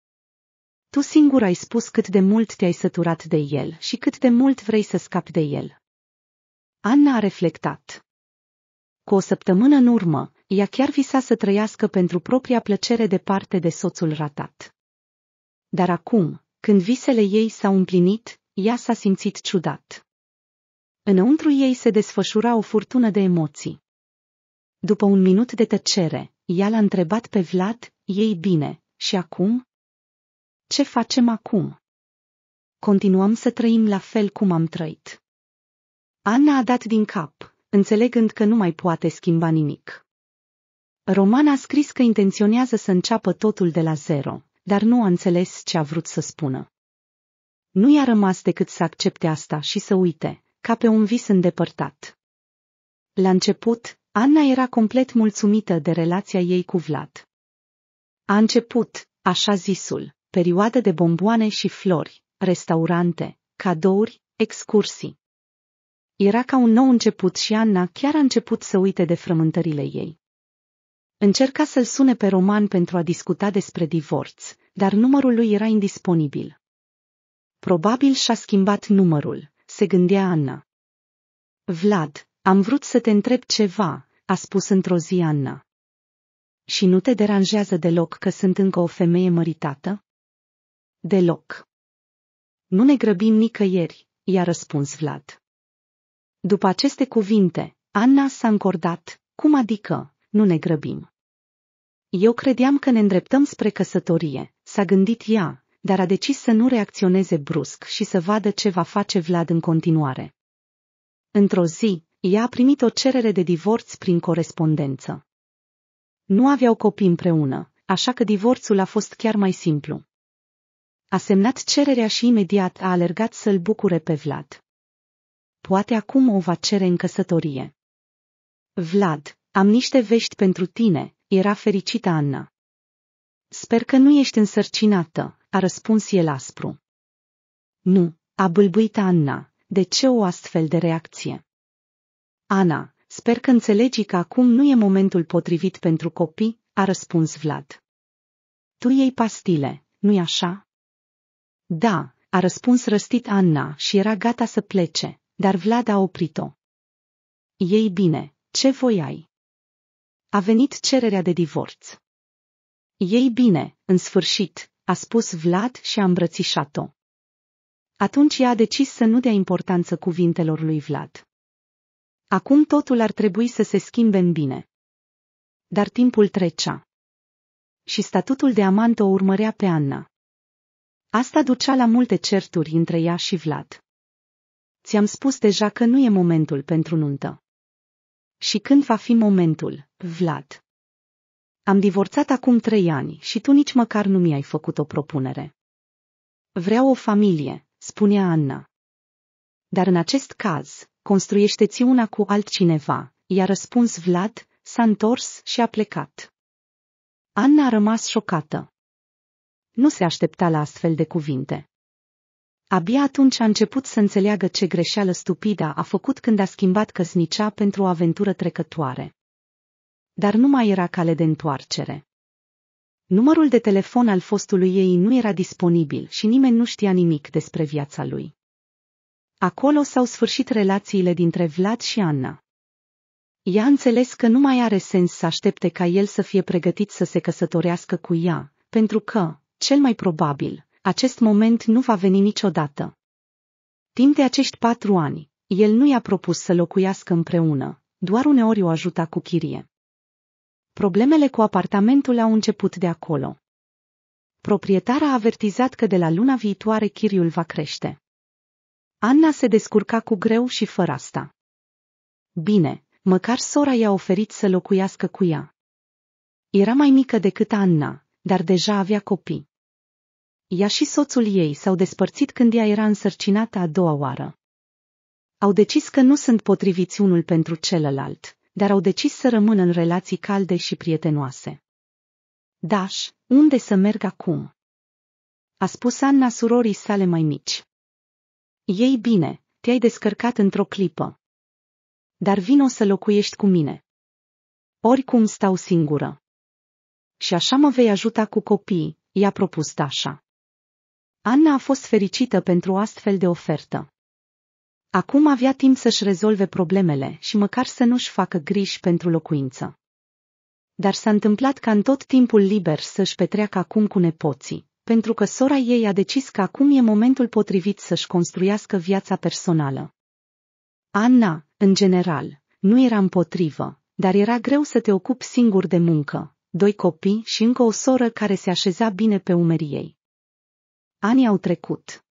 Tu singur ai spus cât de mult te-ai săturat de el și cât de mult vrei să scapi de el. Anna a reflectat. Cu o săptămână în urmă, ea chiar visa să trăiască pentru propria plăcere departe de soțul ratat. Dar acum, când visele ei s-au împlinit, ea s-a simțit ciudat. Înăuntru ei se desfășura o furtună de emoții. După un minut de tăcere, ea l-a întrebat pe Vlad, ei bine, și acum? Ce facem acum? Continuăm să trăim la fel cum am trăit. Anna a dat din cap, înțelegând că nu mai poate schimba nimic. Roman a scris că intenționează să înceapă totul de la zero, dar nu a înțeles ce a vrut să spună. Nu i-a rămas decât să accepte asta și să uite, ca pe un vis îndepărtat. La început, Anna era complet mulțumită de relația ei cu Vlad. A început, așa zisul, perioadă de bomboane și flori, restaurante, cadouri, excursii. Era ca un nou început și Anna chiar a început să uite de frământările ei. Încerca să-l sune pe Roman pentru a discuta despre divorț, dar numărul lui era indisponibil. Probabil și-a schimbat numărul, se gândea Anna. Vlad, am vrut să te întreb ceva, a spus într-o zi Anna. Și nu te deranjează deloc că sunt încă o femeie măritată? Deloc. Nu ne grăbim nicăieri, i-a răspuns Vlad. După aceste cuvinte, Anna s-a încordat, cum adică, nu ne grăbim. Eu credeam că ne îndreptăm spre căsătorie, s-a gândit ea, dar a decis să nu reacționeze brusc și să vadă ce va face Vlad în continuare. Într-o zi, ea a primit o cerere de divorț prin corespondență. Nu aveau copii împreună, așa că divorțul a fost chiar mai simplu. A semnat cererea și imediat a alergat să-l bucure pe Vlad. Poate acum o va cere în căsătorie. Vlad, am niște vești pentru tine, era fericită Anna. Sper că nu ești însărcinată, a răspuns el aspru. Nu, a bâlbuit Anna, de ce o astfel de reacție? Ana, sper că înțelegi că acum nu e momentul potrivit pentru copii, a răspuns Vlad. Tu iei pastile, nu-i așa? Da, a răspuns răstit Anna și era gata să plece, dar Vlad a oprit-o. Ei bine, ce voiai? A venit cererea de divorț. Ei bine, în sfârșit, a spus Vlad și a îmbrățișat-o. Atunci ea a decis să nu dea importanță cuvintelor lui Vlad. Acum totul ar trebui să se schimbe în bine. Dar timpul trecea. Și statutul de amant o urmărea pe Anna. Asta ducea la multe certuri între ea și Vlad. Ți-am spus deja că nu e momentul pentru nuntă. Și când va fi momentul, Vlad? Am divorțat acum trei ani și tu nici măcar nu mi-ai făcut o propunere. Vreau o familie, spunea Anna. Dar în acest caz, construiește-ți una cu altcineva, i-a răspuns Vlad, s-a întors și a plecat. Anna a rămas șocată. Nu se aștepta la astfel de cuvinte. Abia atunci a început să înțeleagă ce greșeală stupidă a făcut când a schimbat căsnicea pentru o aventură trecătoare. Dar nu mai era cale de întoarcere. Numărul de telefon al fostului ei nu era disponibil și nimeni nu știa nimic despre viața lui. Acolo s-au sfârșit relațiile dintre Vlad și Anna. Ea a înțeles că nu mai are sens să aștepte ca el să fie pregătit să se căsătorească cu ea, pentru că, cel mai probabil, acest moment nu va veni niciodată. Timp de acești patru ani, el nu i-a propus să locuiască împreună, doar uneori o ajuta cu chirie. Problemele cu apartamentul au început de acolo. Proprietara a avertizat că de la luna viitoare chiriul va crește. Anna se descurca cu greu și fără asta. Bine, măcar sora i-a oferit să locuiască cu ea. Era mai mică decât Anna, dar deja avea copii. Ea și soțul ei s-au despărțit când ea era însărcinată a doua oară. Au decis că nu sunt potriviți unul pentru celălalt, dar au decis să rămână în relații calde și prietenoase. Daș, unde să merg acum? A spus Anna surorii sale mai mici. Ei bine, te-ai descărcat într-o clipă. Dar vino să locuiești cu mine. Oricum stau singură. Și așa mă vei ajuta cu copiii, i-a propus Dasha. Anna a fost fericită pentru o astfel de ofertă. Acum avea timp să-și rezolve problemele și măcar să nu-și facă griji pentru locuință. Dar s-a întâmplat ca în tot timpul liber să-și petreacă acum cu nepoții, pentru că sora ei a decis că acum e momentul potrivit să-și construiască viața personală. Anna, în general, nu era împotrivă, dar era greu să te ocupi singur de muncă, doi copii și încă o soră care se așeza bine pe umerii ei. Anii au trecut.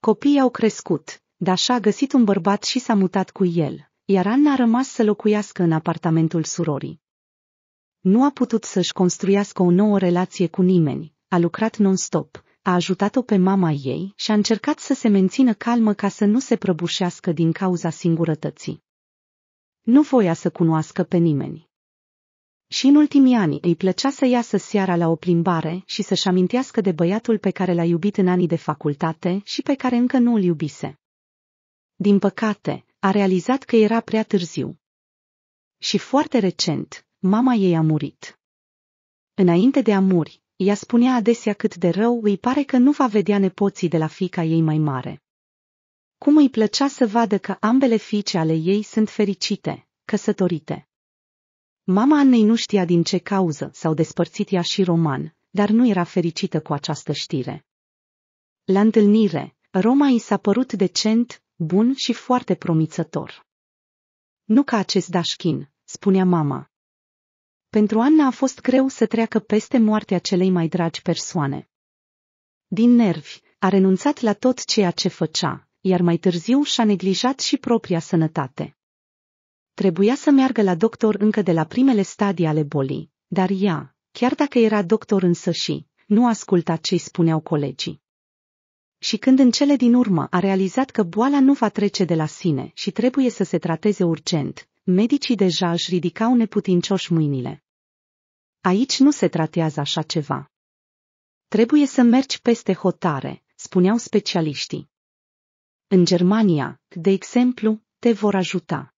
Copiii au crescut, Dașa a găsit un bărbat și s-a mutat cu el, iar Anna a rămas să locuiască în apartamentul surorii. Nu a putut să-și construiască o nouă relație cu nimeni, a lucrat non-stop, a ajutat-o pe mama ei și a încercat să se mențină calmă ca să nu se prăbușească din cauza singurătății. Nu voia să cunoască pe nimeni. Și în ultimii ani îi plăcea să iasă seara la o plimbare și să-și amintească de băiatul pe care l-a iubit în anii de facultate și pe care încă nu îl iubise. Din păcate, a realizat că era prea târziu. Și foarte recent, mama ei a murit. Înainte de a muri, ea spunea adesea cât de rău îi pare că nu va vedea nepoții de la fica ei mai mare. Cum îi plăcea să vadă că ambele fiice ale ei sunt fericite, căsătorite. Mama Annei nu știa din ce cauză s-au despărțit ea și Roman, dar nu era fericită cu această știre. La întâlnire, Roma i s-a părut decent, bun și foarte promițător. Nu ca acest dașchin, spunea mama. Pentru Anna a fost greu să treacă peste moartea celei mai dragi persoane. Din nervi, a renunțat la tot ceea ce făcea, iar mai târziu și-a neglijat și propria sănătate. Trebuia să meargă la doctor încă de la primele stadii ale bolii, dar ea, chiar dacă era doctor însă și, nu asculta ce-i spuneau colegii. Și când în cele din urmă a realizat că boala nu va trece de la sine și trebuie să se trateze urgent, medicii deja își ridicau neputincioși mâinile. Aici nu se tratează așa ceva. Trebuie să mergi peste hotare, spuneau specialiștii. În Germania, de exemplu, te vor ajuta.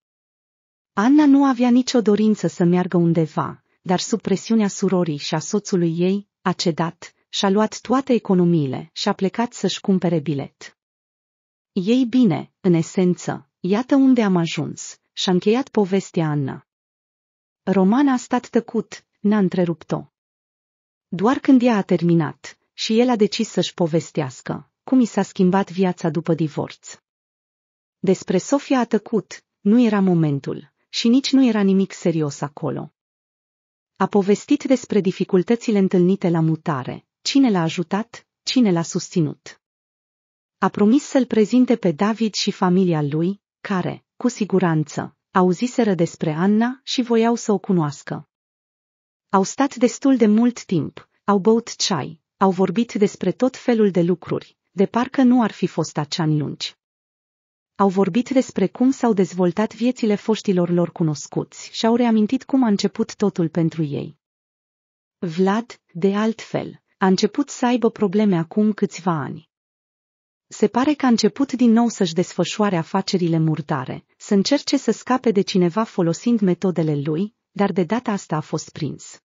Anna nu avea nicio dorință să meargă undeva, dar sub presiunea surorii și a soțului ei, a cedat, și-a luat toate economiile și a plecat să-și cumpere bilet. Ei bine, în esență, iată unde am ajuns, și-a încheiat povestea Anna. Roman a stat tăcut, n-a întrerupt-o. Doar când ea a terminat, și el a decis să-și povestească, cum i s-a schimbat viața după divorț. Despre Sofia a tăcut, nu era momentul, și nici nu era nimic serios acolo. A povestit despre dificultățile întâlnite la mutare, cine l-a ajutat, cine l-a susținut. A promis să-l prezinte pe David și familia lui, care, cu siguranță, auziseră despre Anna și voiau să o cunoască. Au stat destul de mult timp, au băut ceai, au vorbit despre tot felul de lucruri, de parcă nu ar fi fost ani lungi. Au vorbit despre cum s-au dezvoltat viețile foștilor lor cunoscuți și au reamintit cum a început totul pentru ei. Vlad, de altfel, a început să aibă probleme acum câțiva ani. Se pare că a început din nou să-și desfășoare afacerile murdare, să încerce să scape de cineva folosind metodele lui, dar de data asta a fost prins.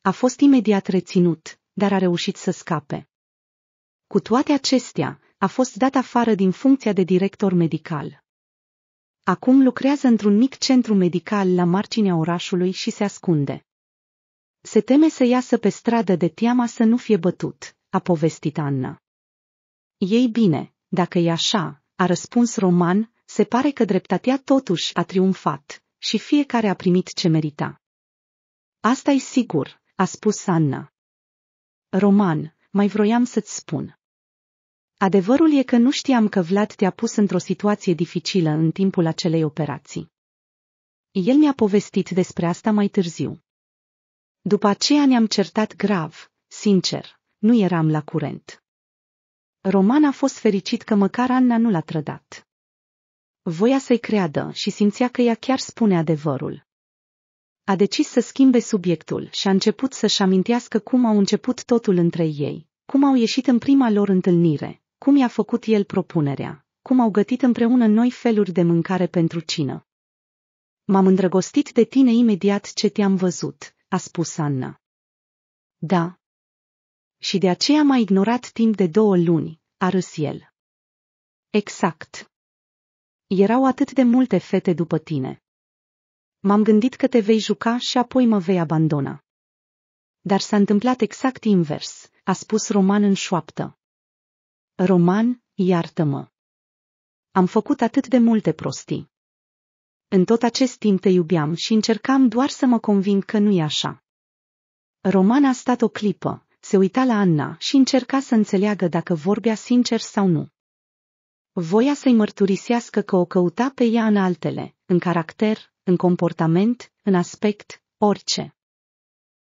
A fost imediat reținut, dar a reușit să scape. Cu toate acestea, a fost dat afară din funcția de director medical. Acum lucrează într-un mic centru medical la marginea orașului și se ascunde. Se teme să iasă pe stradă de teama să nu fie bătut, a povestit Anna. Ei bine, dacă e așa, a răspuns Roman, se pare că dreptatea totuși a triumfat și fiecare a primit ce merita. Asta e sigur, a spus Anna. Roman, mai vroiam să-ți spun. Adevărul e că nu știam că Vlad te-a pus într-o situație dificilă în timpul acelei operații. El mi-a povestit despre asta mai târziu. După aceea ne-am certat grav, sincer, nu eram la curent. Roman a fost fericit că măcar Anna nu l-a trădat. Voia să-i creadă și simțea că ea chiar spune adevărul. A decis să schimbe subiectul și a început să-și amintească cum au început totul între ei, cum au ieșit în prima lor întâlnire, cum i-a făcut el propunerea, cum au gătit împreună noi feluri de mâncare pentru cină. M-am îndrăgostit de tine imediat ce te-am văzut, a spus Anna. Da. Și de aceea m-a ignorat timp de două luni, a râs el. Exact. Erau atât de multe fete după tine. M-am gândit că te vei juca și apoi mă vei abandona. Dar s-a întâmplat exact invers, a spus Roman în șoaptă. Roman, iartă-mă. Am făcut atât de multe prostii. În tot acest timp te iubeam și încercam doar să mă conving că nu e așa. Roman a stat o clipă, se uita la Anna și încerca să înțeleagă dacă vorbea sincer sau nu. Voia să-i mărturisească că o căuta pe ea în altele, în caracter, în comportament, în aspect, orice.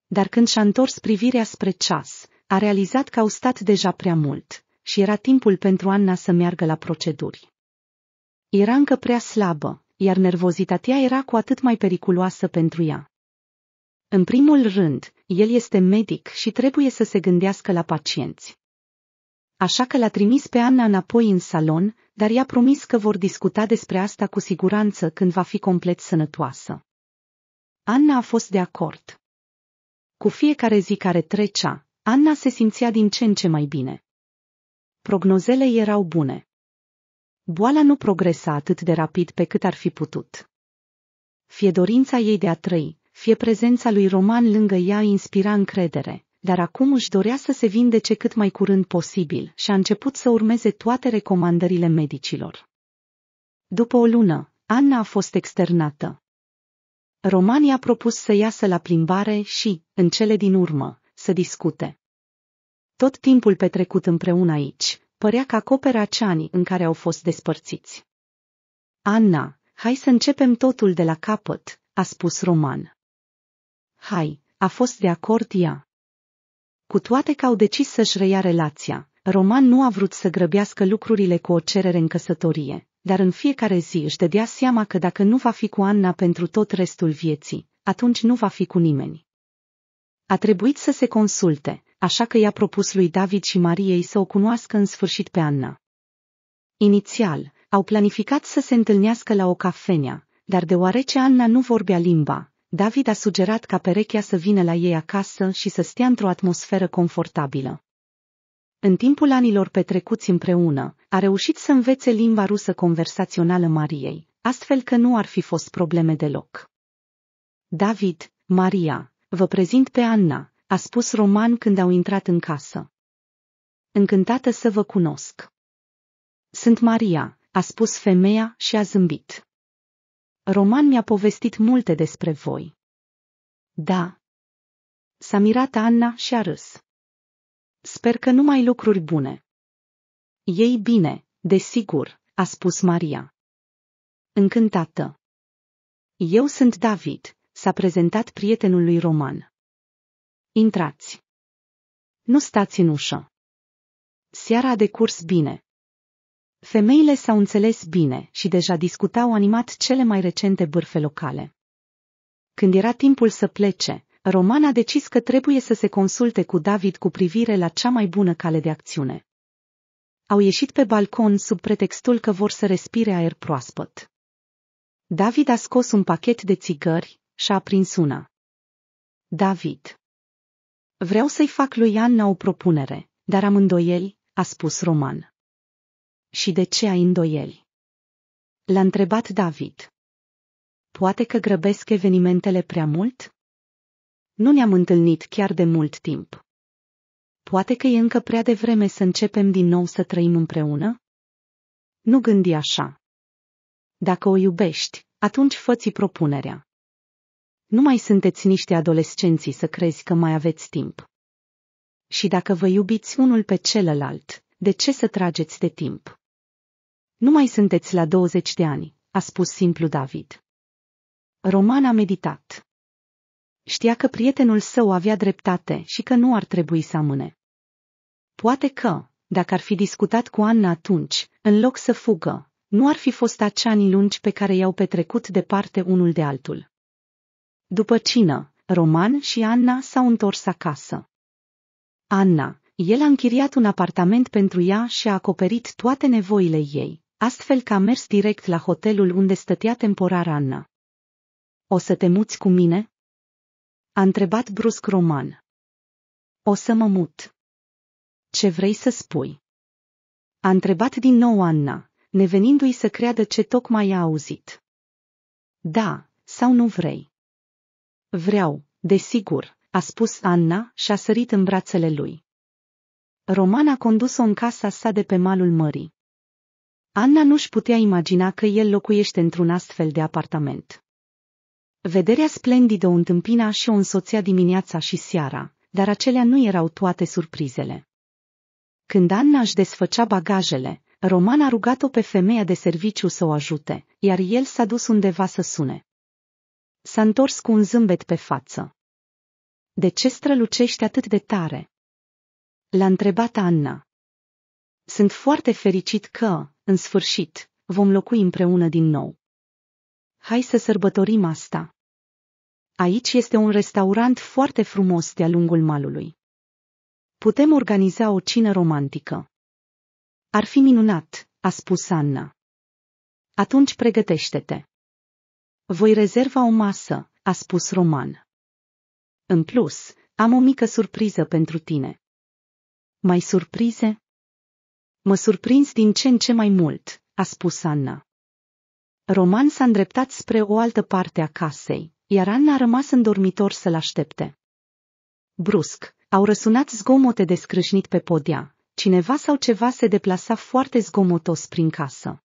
Dar când și-a întors privirea spre ceas, a realizat că au stat deja prea mult și era timpul pentru Anna să meargă la proceduri. Era încă prea slabă, iar nervozitatea era cu atât mai periculoasă pentru ea. În primul rând, el este medic și trebuie să se gândească la pacienți. Așa că l-a trimis pe Anna înapoi în salon, dar i-a promis că vor discuta despre asta cu siguranță când va fi complet sănătoasă. Anna a fost de acord. Cu fiecare zi care trecea, Anna se simțea din ce în ce mai bine. Prognozele erau bune. Boala nu progresa atât de rapid pe cât ar fi putut. Fie dorința ei de a trăi, fie prezența lui Roman lângă ea inspira încredere, dar acum își dorea să se vindece cât mai curând posibil și a început să urmeze toate recomandările medicilor. După o lună, Anna a fost externată. Roman i-a propus să iasă la plimbare și, în cele din urmă, să discute. Tot timpul petrecut împreună aici, părea că acoperă aceanii în care au fost despărțiți. Anna, hai să începem totul de la capăt, a spus Roman. Hai, a fost de acord ea. Cu toate că au decis să-și reia relația, Roman nu a vrut să grăbească lucrurile cu o cerere în căsătorie, dar în fiecare zi își dădea seama că dacă nu va fi cu Anna pentru tot restul vieții, atunci nu va fi cu nimeni. A trebuit să se consulte, așa că i-a propus lui David și Mariei să o cunoască în sfârșit pe Anna. Inițial, au planificat să se întâlnească la o cafenea, dar deoarece Anna nu vorbea limba, David a sugerat ca perechea să vină la ei acasă și să stea într-o atmosferă confortabilă. În timpul anilor petrecuți împreună, a reușit să învețe limba rusă conversațională Mariei, astfel că nu ar fi fost probleme deloc. David, Maria, vă prezint pe Anna, a spus Roman când au intrat în casă. Încântată să vă cunosc. Sunt Maria, a spus femeia și a zâmbit. Roman mi-a povestit multe despre voi. Da. S-a mirat Anna și a râs. Sper că numai lucruri bune. Ei bine, desigur, a spus Maria. Încântată. Eu sunt David, s-a prezentat prietenul lui Roman. Intrați. Nu stați în ușă. Seara a decurs bine. Femeile s-au înțeles bine și deja discutau animat cele mai recente bârfe locale. Când era timpul să plece, Roman a decis că trebuie să se consulte cu David cu privire la cea mai bună cale de acțiune. Au ieșit pe balcon sub pretextul că vor să respire aer proaspăt. David a scos un pachet de țigări și a aprins una. David. Vreau să-i fac lui Anna o propunere, dar am îndoieli, a spus Roman. Și de ce ai îndoieli? L-a întrebat David. Poate că grăbesc evenimentele prea mult? Nu ne-am întâlnit chiar de mult timp. Poate că e încă prea devreme să începem din nou să trăim împreună? Nu gândi așa. Dacă o iubești, atunci fă propunerea. Nu mai sunteți niște adolescenții să crezi că mai aveți timp. Și dacă vă iubiți unul pe celălalt, de ce să trageți de timp? Nu mai sunteți la 20 de ani, a spus simplu David. Roman a meditat. Știa că prietenul său avea dreptate și că nu ar trebui să amâne. Poate că, dacă ar fi discutat cu Anna atunci, în loc să fugă, nu ar fi fost acea ani lungi pe care i-au petrecut departe unul de altul. După cină, Roman și Anna s-au întors acasă. Anna, el a închiriat un apartament pentru ea și a acoperit toate nevoile ei, astfel că a mers direct la hotelul unde stătea temporar Anna. O să te muți cu mine? A întrebat brusc Roman. O să mă mut. Ce vrei să spui? A întrebat din nou Anna, nevenindu-i să creadă ce tocmai a auzit. Da, sau nu vrei? Vreau, desigur, a spus Anna și a sărit în brațele lui. Roman a condus-o în casa sa de pe malul mării. Anna nu-și putea imagina că el locuiește într-un astfel de apartament. Vederea splendidă o întâmpina și o însoțea dimineața și seara, dar acelea nu erau toate surprizele. Când Anna își desfăcea bagajele, Roman a rugat-o pe femeia de serviciu să o ajute, iar el s-a dus undeva să sune. S-a întors cu un zâmbet pe față. De ce strălucești atât de tare? L-a întrebat Anna. Sunt foarte fericit că, în sfârșit, vom locui împreună din nou. Hai să sărbătorim asta. Aici este un restaurant foarte frumos de-a lungul malului. Putem organiza o cină romantică. Ar fi minunat, a spus Anna. Atunci pregătește-te. Voi rezerva o masă, a spus Roman. În plus, am o mică surpriză pentru tine. Mai surprize? Mă surprinzi din ce în ce mai mult, a spus Anna. Roman s-a îndreptat spre o altă parte a casei, iar Anna a rămas în dormitor să-l aștepte. Brusc, au răsunat zgomote de scrâșnit pe podea, cineva sau ceva se deplasa foarte zgomotos prin casă.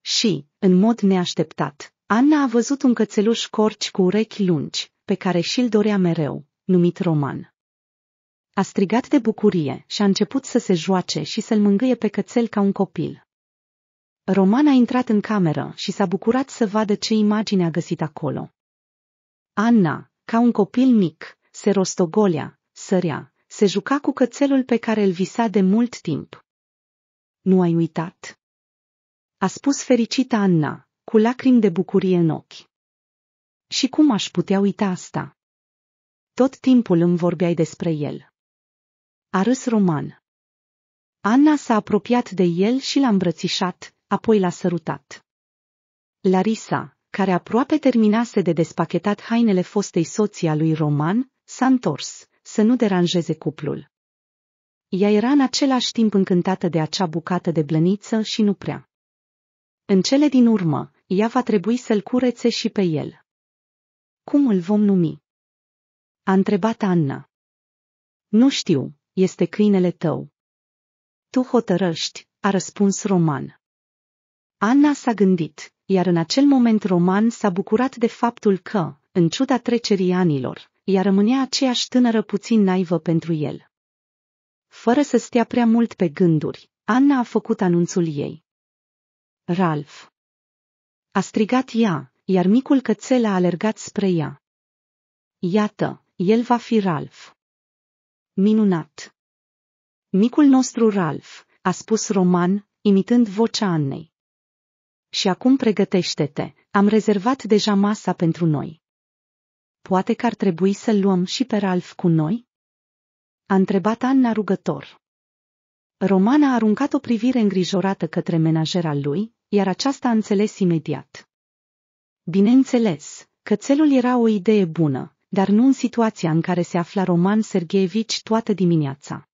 Și, în mod neașteptat, Anna a văzut un cățeluș corci cu urechi lungi, pe care și-l dorea mereu, numit Roman. A strigat de bucurie și a început să se joace și să-l mângâie pe cățel ca un copil. Roman a intrat în cameră și s-a bucurat să vadă ce imagine a găsit acolo. Anna, ca un copil mic, se rostogolea, sărea, se juca cu cățelul pe care îl visa de mult timp. Nu ai uitat? A spus fericită Anna, cu lacrimi de bucurie în ochi. Și cum aș putea uita asta? Tot timpul îmi vorbeai despre el. A râs Roman. Anna s-a apropiat de el și l-a îmbrățișat, apoi l-a sărutat. Larisa, care aproape terminase de despachetat hainele fostei soții a lui Roman, s-a întors, să nu deranjeze cuplul. Ea era în același timp încântată de acea bucată de blăniță și nu prea. În cele din urmă, ea va trebui să-l curețe și pe el. Cum îl vom numi? A întrebat Anna. Nu știu, este câinele tău. Tu hotărăști, a răspuns Roman. Anna s-a gândit, iar în acel moment Roman s-a bucurat de faptul că, în ciuda trecerii anilor, ea rămânea aceeași tânără puțin naivă pentru el. Fără să stea prea mult pe gânduri, Anna a făcut anunțul ei. Ralph. A strigat ea, iar micul cățel a alergat spre ea. Iată, el va fi Ralph. Minunat! Micul nostru Ralph, a spus Roman, imitând vocea Annei. Și acum pregătește-te, am rezervat deja masa pentru noi. Poate că ar trebui să-l luăm și pe Ralph cu noi? A întrebat Anna rugător. Roman a aruncat o privire îngrijorată către menajera lui, iar aceasta a înțeles imediat. Bineînțeles, cățelul era o idee bună, dar nu în situația în care se afla Roman Sergeevici toată dimineața.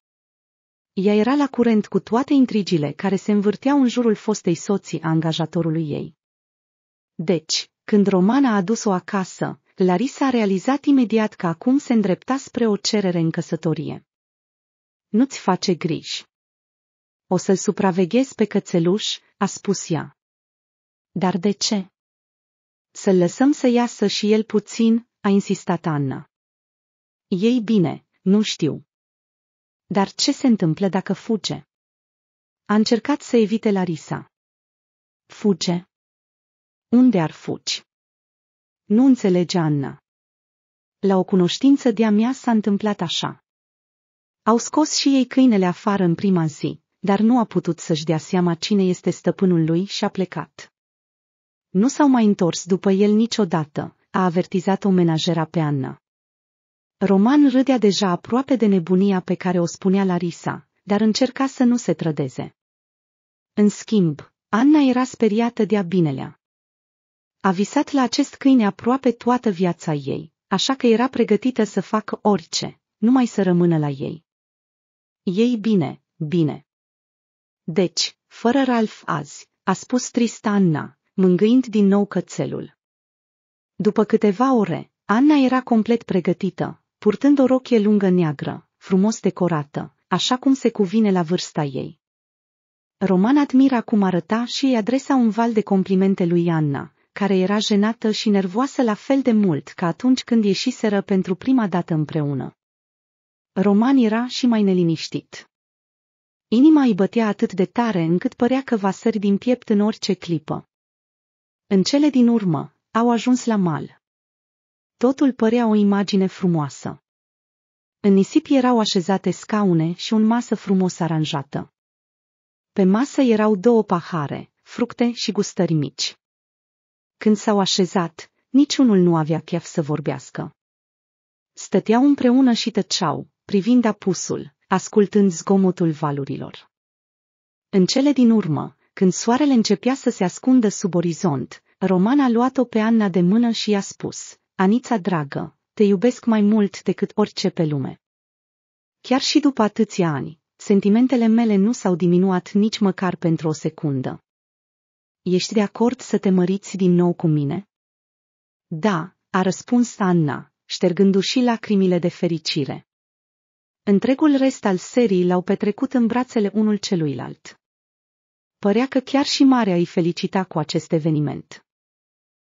Ea era la curent cu toate intrigile care se învârteau în jurul fostei soții a angajatorului ei. Deci, când Roman a adus-o acasă, Larisa a realizat imediat că acum se îndrepta spre o cerere în căsătorie. Nu-ți face griji. O să-l supraveghez pe cățeluș, a spus ea. Dar de ce? Să-l lăsăm să iasă și el puțin, a insistat Anna. Ei bine, nu știu. Dar ce se întâmplă dacă fuge? A încercat să evite Larisa. Fuge? Unde ar fugi? Nu înțelege Anna. La o cunoștință de-a mea s-a întâmplat așa. Au scos și ei câinele afară în prima zi, dar nu a putut să-și dea seama cine este stăpânul lui și a plecat. Nu s-au mai întors după el niciodată, a avertizat-o menajera pe Anna. Roman râdea deja aproape de nebunia pe care o spunea Larisa, dar încerca să nu se trădeze. În schimb, Anna era speriată de-a binelea. A visat la acest câine aproape toată viața ei, așa că era pregătită să facă orice, numai să rămână la ei. Ei bine, bine. Deci, fără Ralph azi, a spus trista Anna, mângâind din nou cățelul. După câteva ore, Anna era complet pregătită, purtând o rochie lungă neagră, frumos decorată, așa cum se cuvine la vârsta ei. Roman admira cum arăta și îi adresa un val de complimente lui Anna, care era jenată și nervoasă la fel de mult ca atunci când ieșiseră pentru prima dată împreună. Roman era și mai neliniștit. Inima îi bătea atât de tare încât părea că va sări din piept în orice clipă. În cele din urmă, au ajuns la mal. Totul părea o imagine frumoasă. În nisip erau așezate scaune și un masă frumos aranjată. Pe masă erau două pahare, fructe și gustări mici. Când s-au așezat, niciunul nu avea chef să vorbească. Stăteau împreună și tăceau, privind apusul, ascultând zgomotul valurilor. În cele din urmă, când soarele începea să se ascundă sub orizont, Roman a luat-o pe Anna de mână și i-a spus, Anița dragă, te iubesc mai mult decât orice pe lume. Chiar și după atâția ani, sentimentele mele nu s-au diminuat nici măcar pentru o secundă. Ești de acord să te măriți din nou cu mine? Da, a răspuns Anna, ștergându-și lacrimile de fericire. Întregul rest al serii l-au petrecut în brațele unul celuilalt. Părea că chiar și Marea îi felicita cu acest eveniment.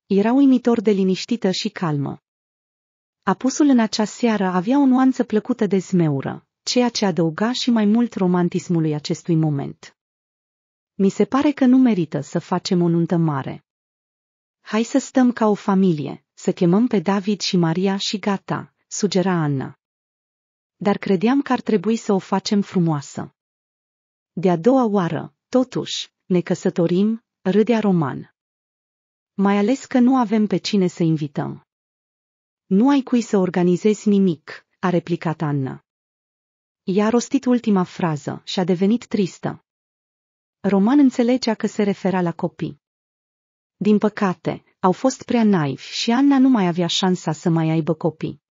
Era uimitor de liniștită și calmă. Apusul în acea seară avea o nuanță plăcută de zmeură, ceea ce adăuga și mai mult romantismului acestui moment. Mi se pare că nu merită să facem o nuntă mare. Hai să stăm ca o familie, să chemăm pe David și Maria și gata, sugera Anna. Dar credeam că ar trebui să o facem frumoasă. De-a doua oară, totuși, ne căsătorim, râdea Roman. Mai ales că nu avem pe cine să invităm. Nu ai cui să organizezi nimic, a replicat Anna. Ea a rostit ultima frază și a devenit tristă. Roman înțelegea că se refera la copii. Din păcate, au fost prea naivi și Anna nu mai avea șansa să mai aibă copii.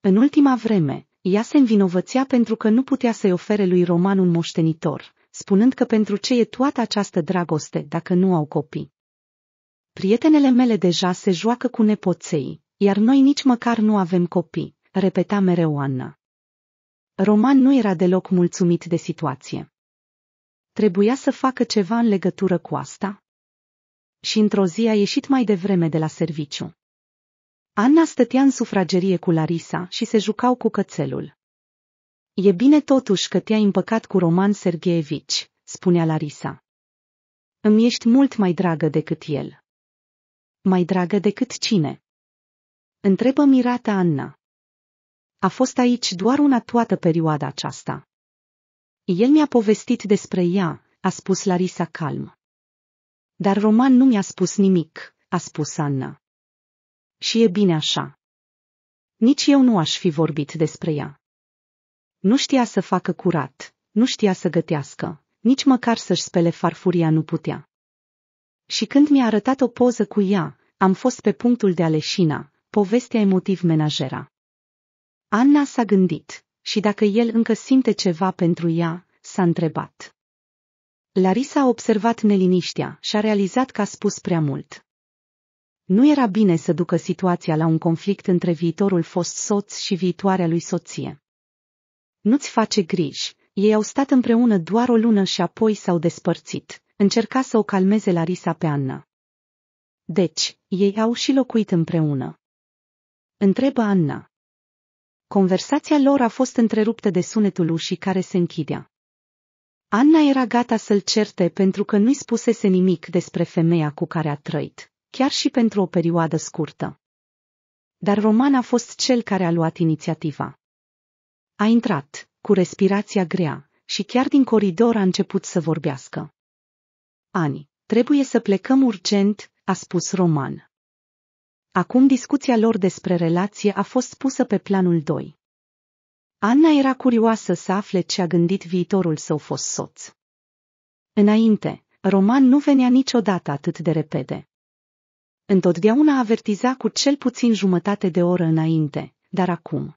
În ultima vreme, ea se învinovățea pentru că nu putea să-i ofere lui Roman un moștenitor, spunând că pentru ce e toată această dragoste dacă nu au copii. Prietenele mele deja se joacă cu nepoței, iar noi nici măcar nu avem copii, repeta mereu Anna. Roman nu era deloc mulțumit de situație. Trebuia să facă ceva în legătură cu asta? Și într-o zi a ieșit mai devreme de la serviciu. Anna stătea în sufragerie cu Larisa și se jucau cu cățelul. E bine totuși că te-ai împăcat cu Roman Sergeevici, spunea Larisa. Îmi ești mult mai dragă decât el. Mai dragă decât cine? Întrebă mirata Anna. A fost aici doar una toată perioada aceasta. El mi-a povestit despre ea, a spus Larisa calm. Dar Roman nu mi-a spus nimic, a spus Anna. Și e bine așa. Nici eu nu aș fi vorbit despre ea. Nu știa să facă curat, nu știa să gătească, nici măcar să-și spele farfuria nu putea. Și când mi-a arătat o poză cu ea, am fost pe punctul de a leșina, povestea emotiv menajera. Anna s-a gândit, și dacă el încă simte ceva pentru ea, s-a întrebat. Larisa a observat neliniștea și a realizat că a spus prea mult. Nu era bine să ducă situația la un conflict între viitorul fost soț și viitoarea lui soție. Nu-ți face griji, ei au stat împreună doar o lună și apoi s-au despărțit, încerca să o calmeze Larisa pe Anna. Deci, ei au și locuit împreună. Întrebă Anna. Conversația lor a fost întreruptă de sunetul ușii care se închidea. Anna era gata să-l certe pentru că nu-i spusese nimic despre femeia cu care a trăit, chiar și pentru o perioadă scurtă. Dar Roman a fost cel care a luat inițiativa. A intrat, cu respirația grea, și chiar din coridor a început să vorbească. Ani, trebuie să plecăm urgent, a spus Roman. Acum discuția lor despre relație a fost pusă pe planul 2. Anna era curioasă să afle ce a gândit viitorul său fost soț. Înainte, Roman nu venea niciodată atât de repede. Întotdeauna avertiza cu cel puțin jumătate de oră înainte, dar acum.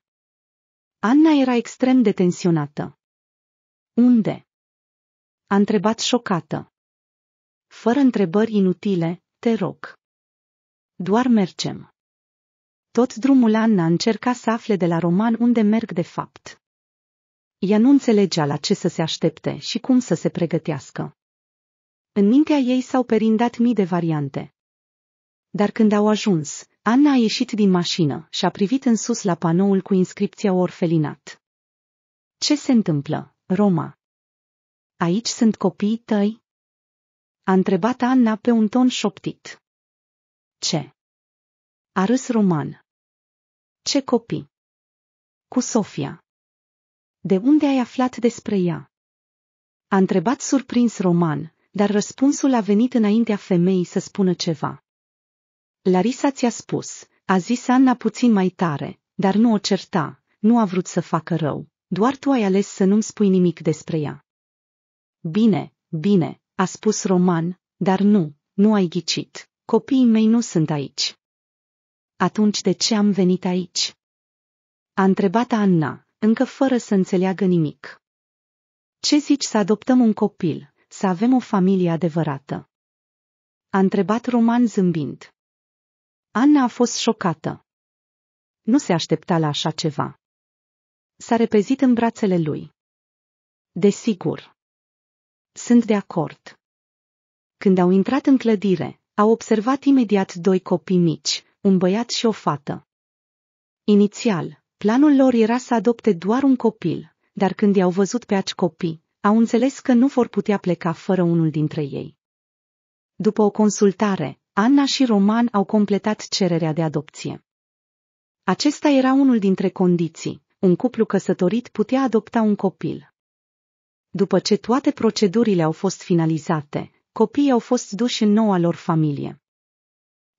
Anna era extrem de tensionată. Unde? A întrebat șocată. Fără întrebări inutile, te rog. Doar mergem. Tot drumul Anna încerca să afle de la Roman unde merg de fapt. Ea nu înțelegea la ce să se aștepte și cum să se pregătească. În mintea ei s-au perindat mii de variante. Dar când au ajuns, Anna a ieșit din mașină și a privit în sus la panoul cu inscripția orfelinat. Ce se întâmplă, Roma? Aici sunt copiii tăi? A întrebat Anna pe un ton șoptit. Ce? A râs Roman. Ce copii? Cu Sofia. De unde ai aflat despre ea? A întrebat surprins Roman, dar răspunsul a venit înaintea femeii să spună ceva. Larisa ți-a spus, a zis Anna puțin mai tare, dar nu o certa, nu a vrut să facă rău, doar tu ai ales să nu-mi spui nimic despre ea. Bine, bine, a spus Roman, dar nu, nu ai ghicit, copiii mei nu sunt aici. Atunci de ce am venit aici? A întrebat Anna, încă fără să înțeleagă nimic. Ce zici să adoptăm un copil, să avem o familie adevărată? A întrebat Roman zâmbind. Anna a fost șocată. Nu se aștepta la așa ceva. S-a repezit în brațele lui. Desigur. Sunt de acord. Când au intrat în clădire, au observat imediat doi copii mici, un băiat și o fată. Inițial, planul lor era să adopte doar un copil, dar când i-au văzut pe aci copii, au înțeles că nu vor putea pleca fără unul dintre ei. După o consultare, Anna și Roman au completat cererea de adopție. Acesta era unul dintre condiții. Un cuplu căsătorit putea adopta un copil. După ce toate procedurile au fost finalizate, copiii au fost duși în noua lor familie.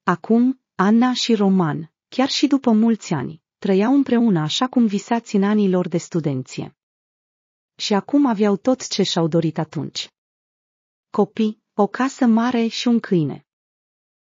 Acum, Anna și Roman, chiar și după mulți ani, trăiau împreună așa cum visați în anii lor de studenție. Și acum aveau tot ce și-au dorit atunci. Copii, o casă mare și un câine.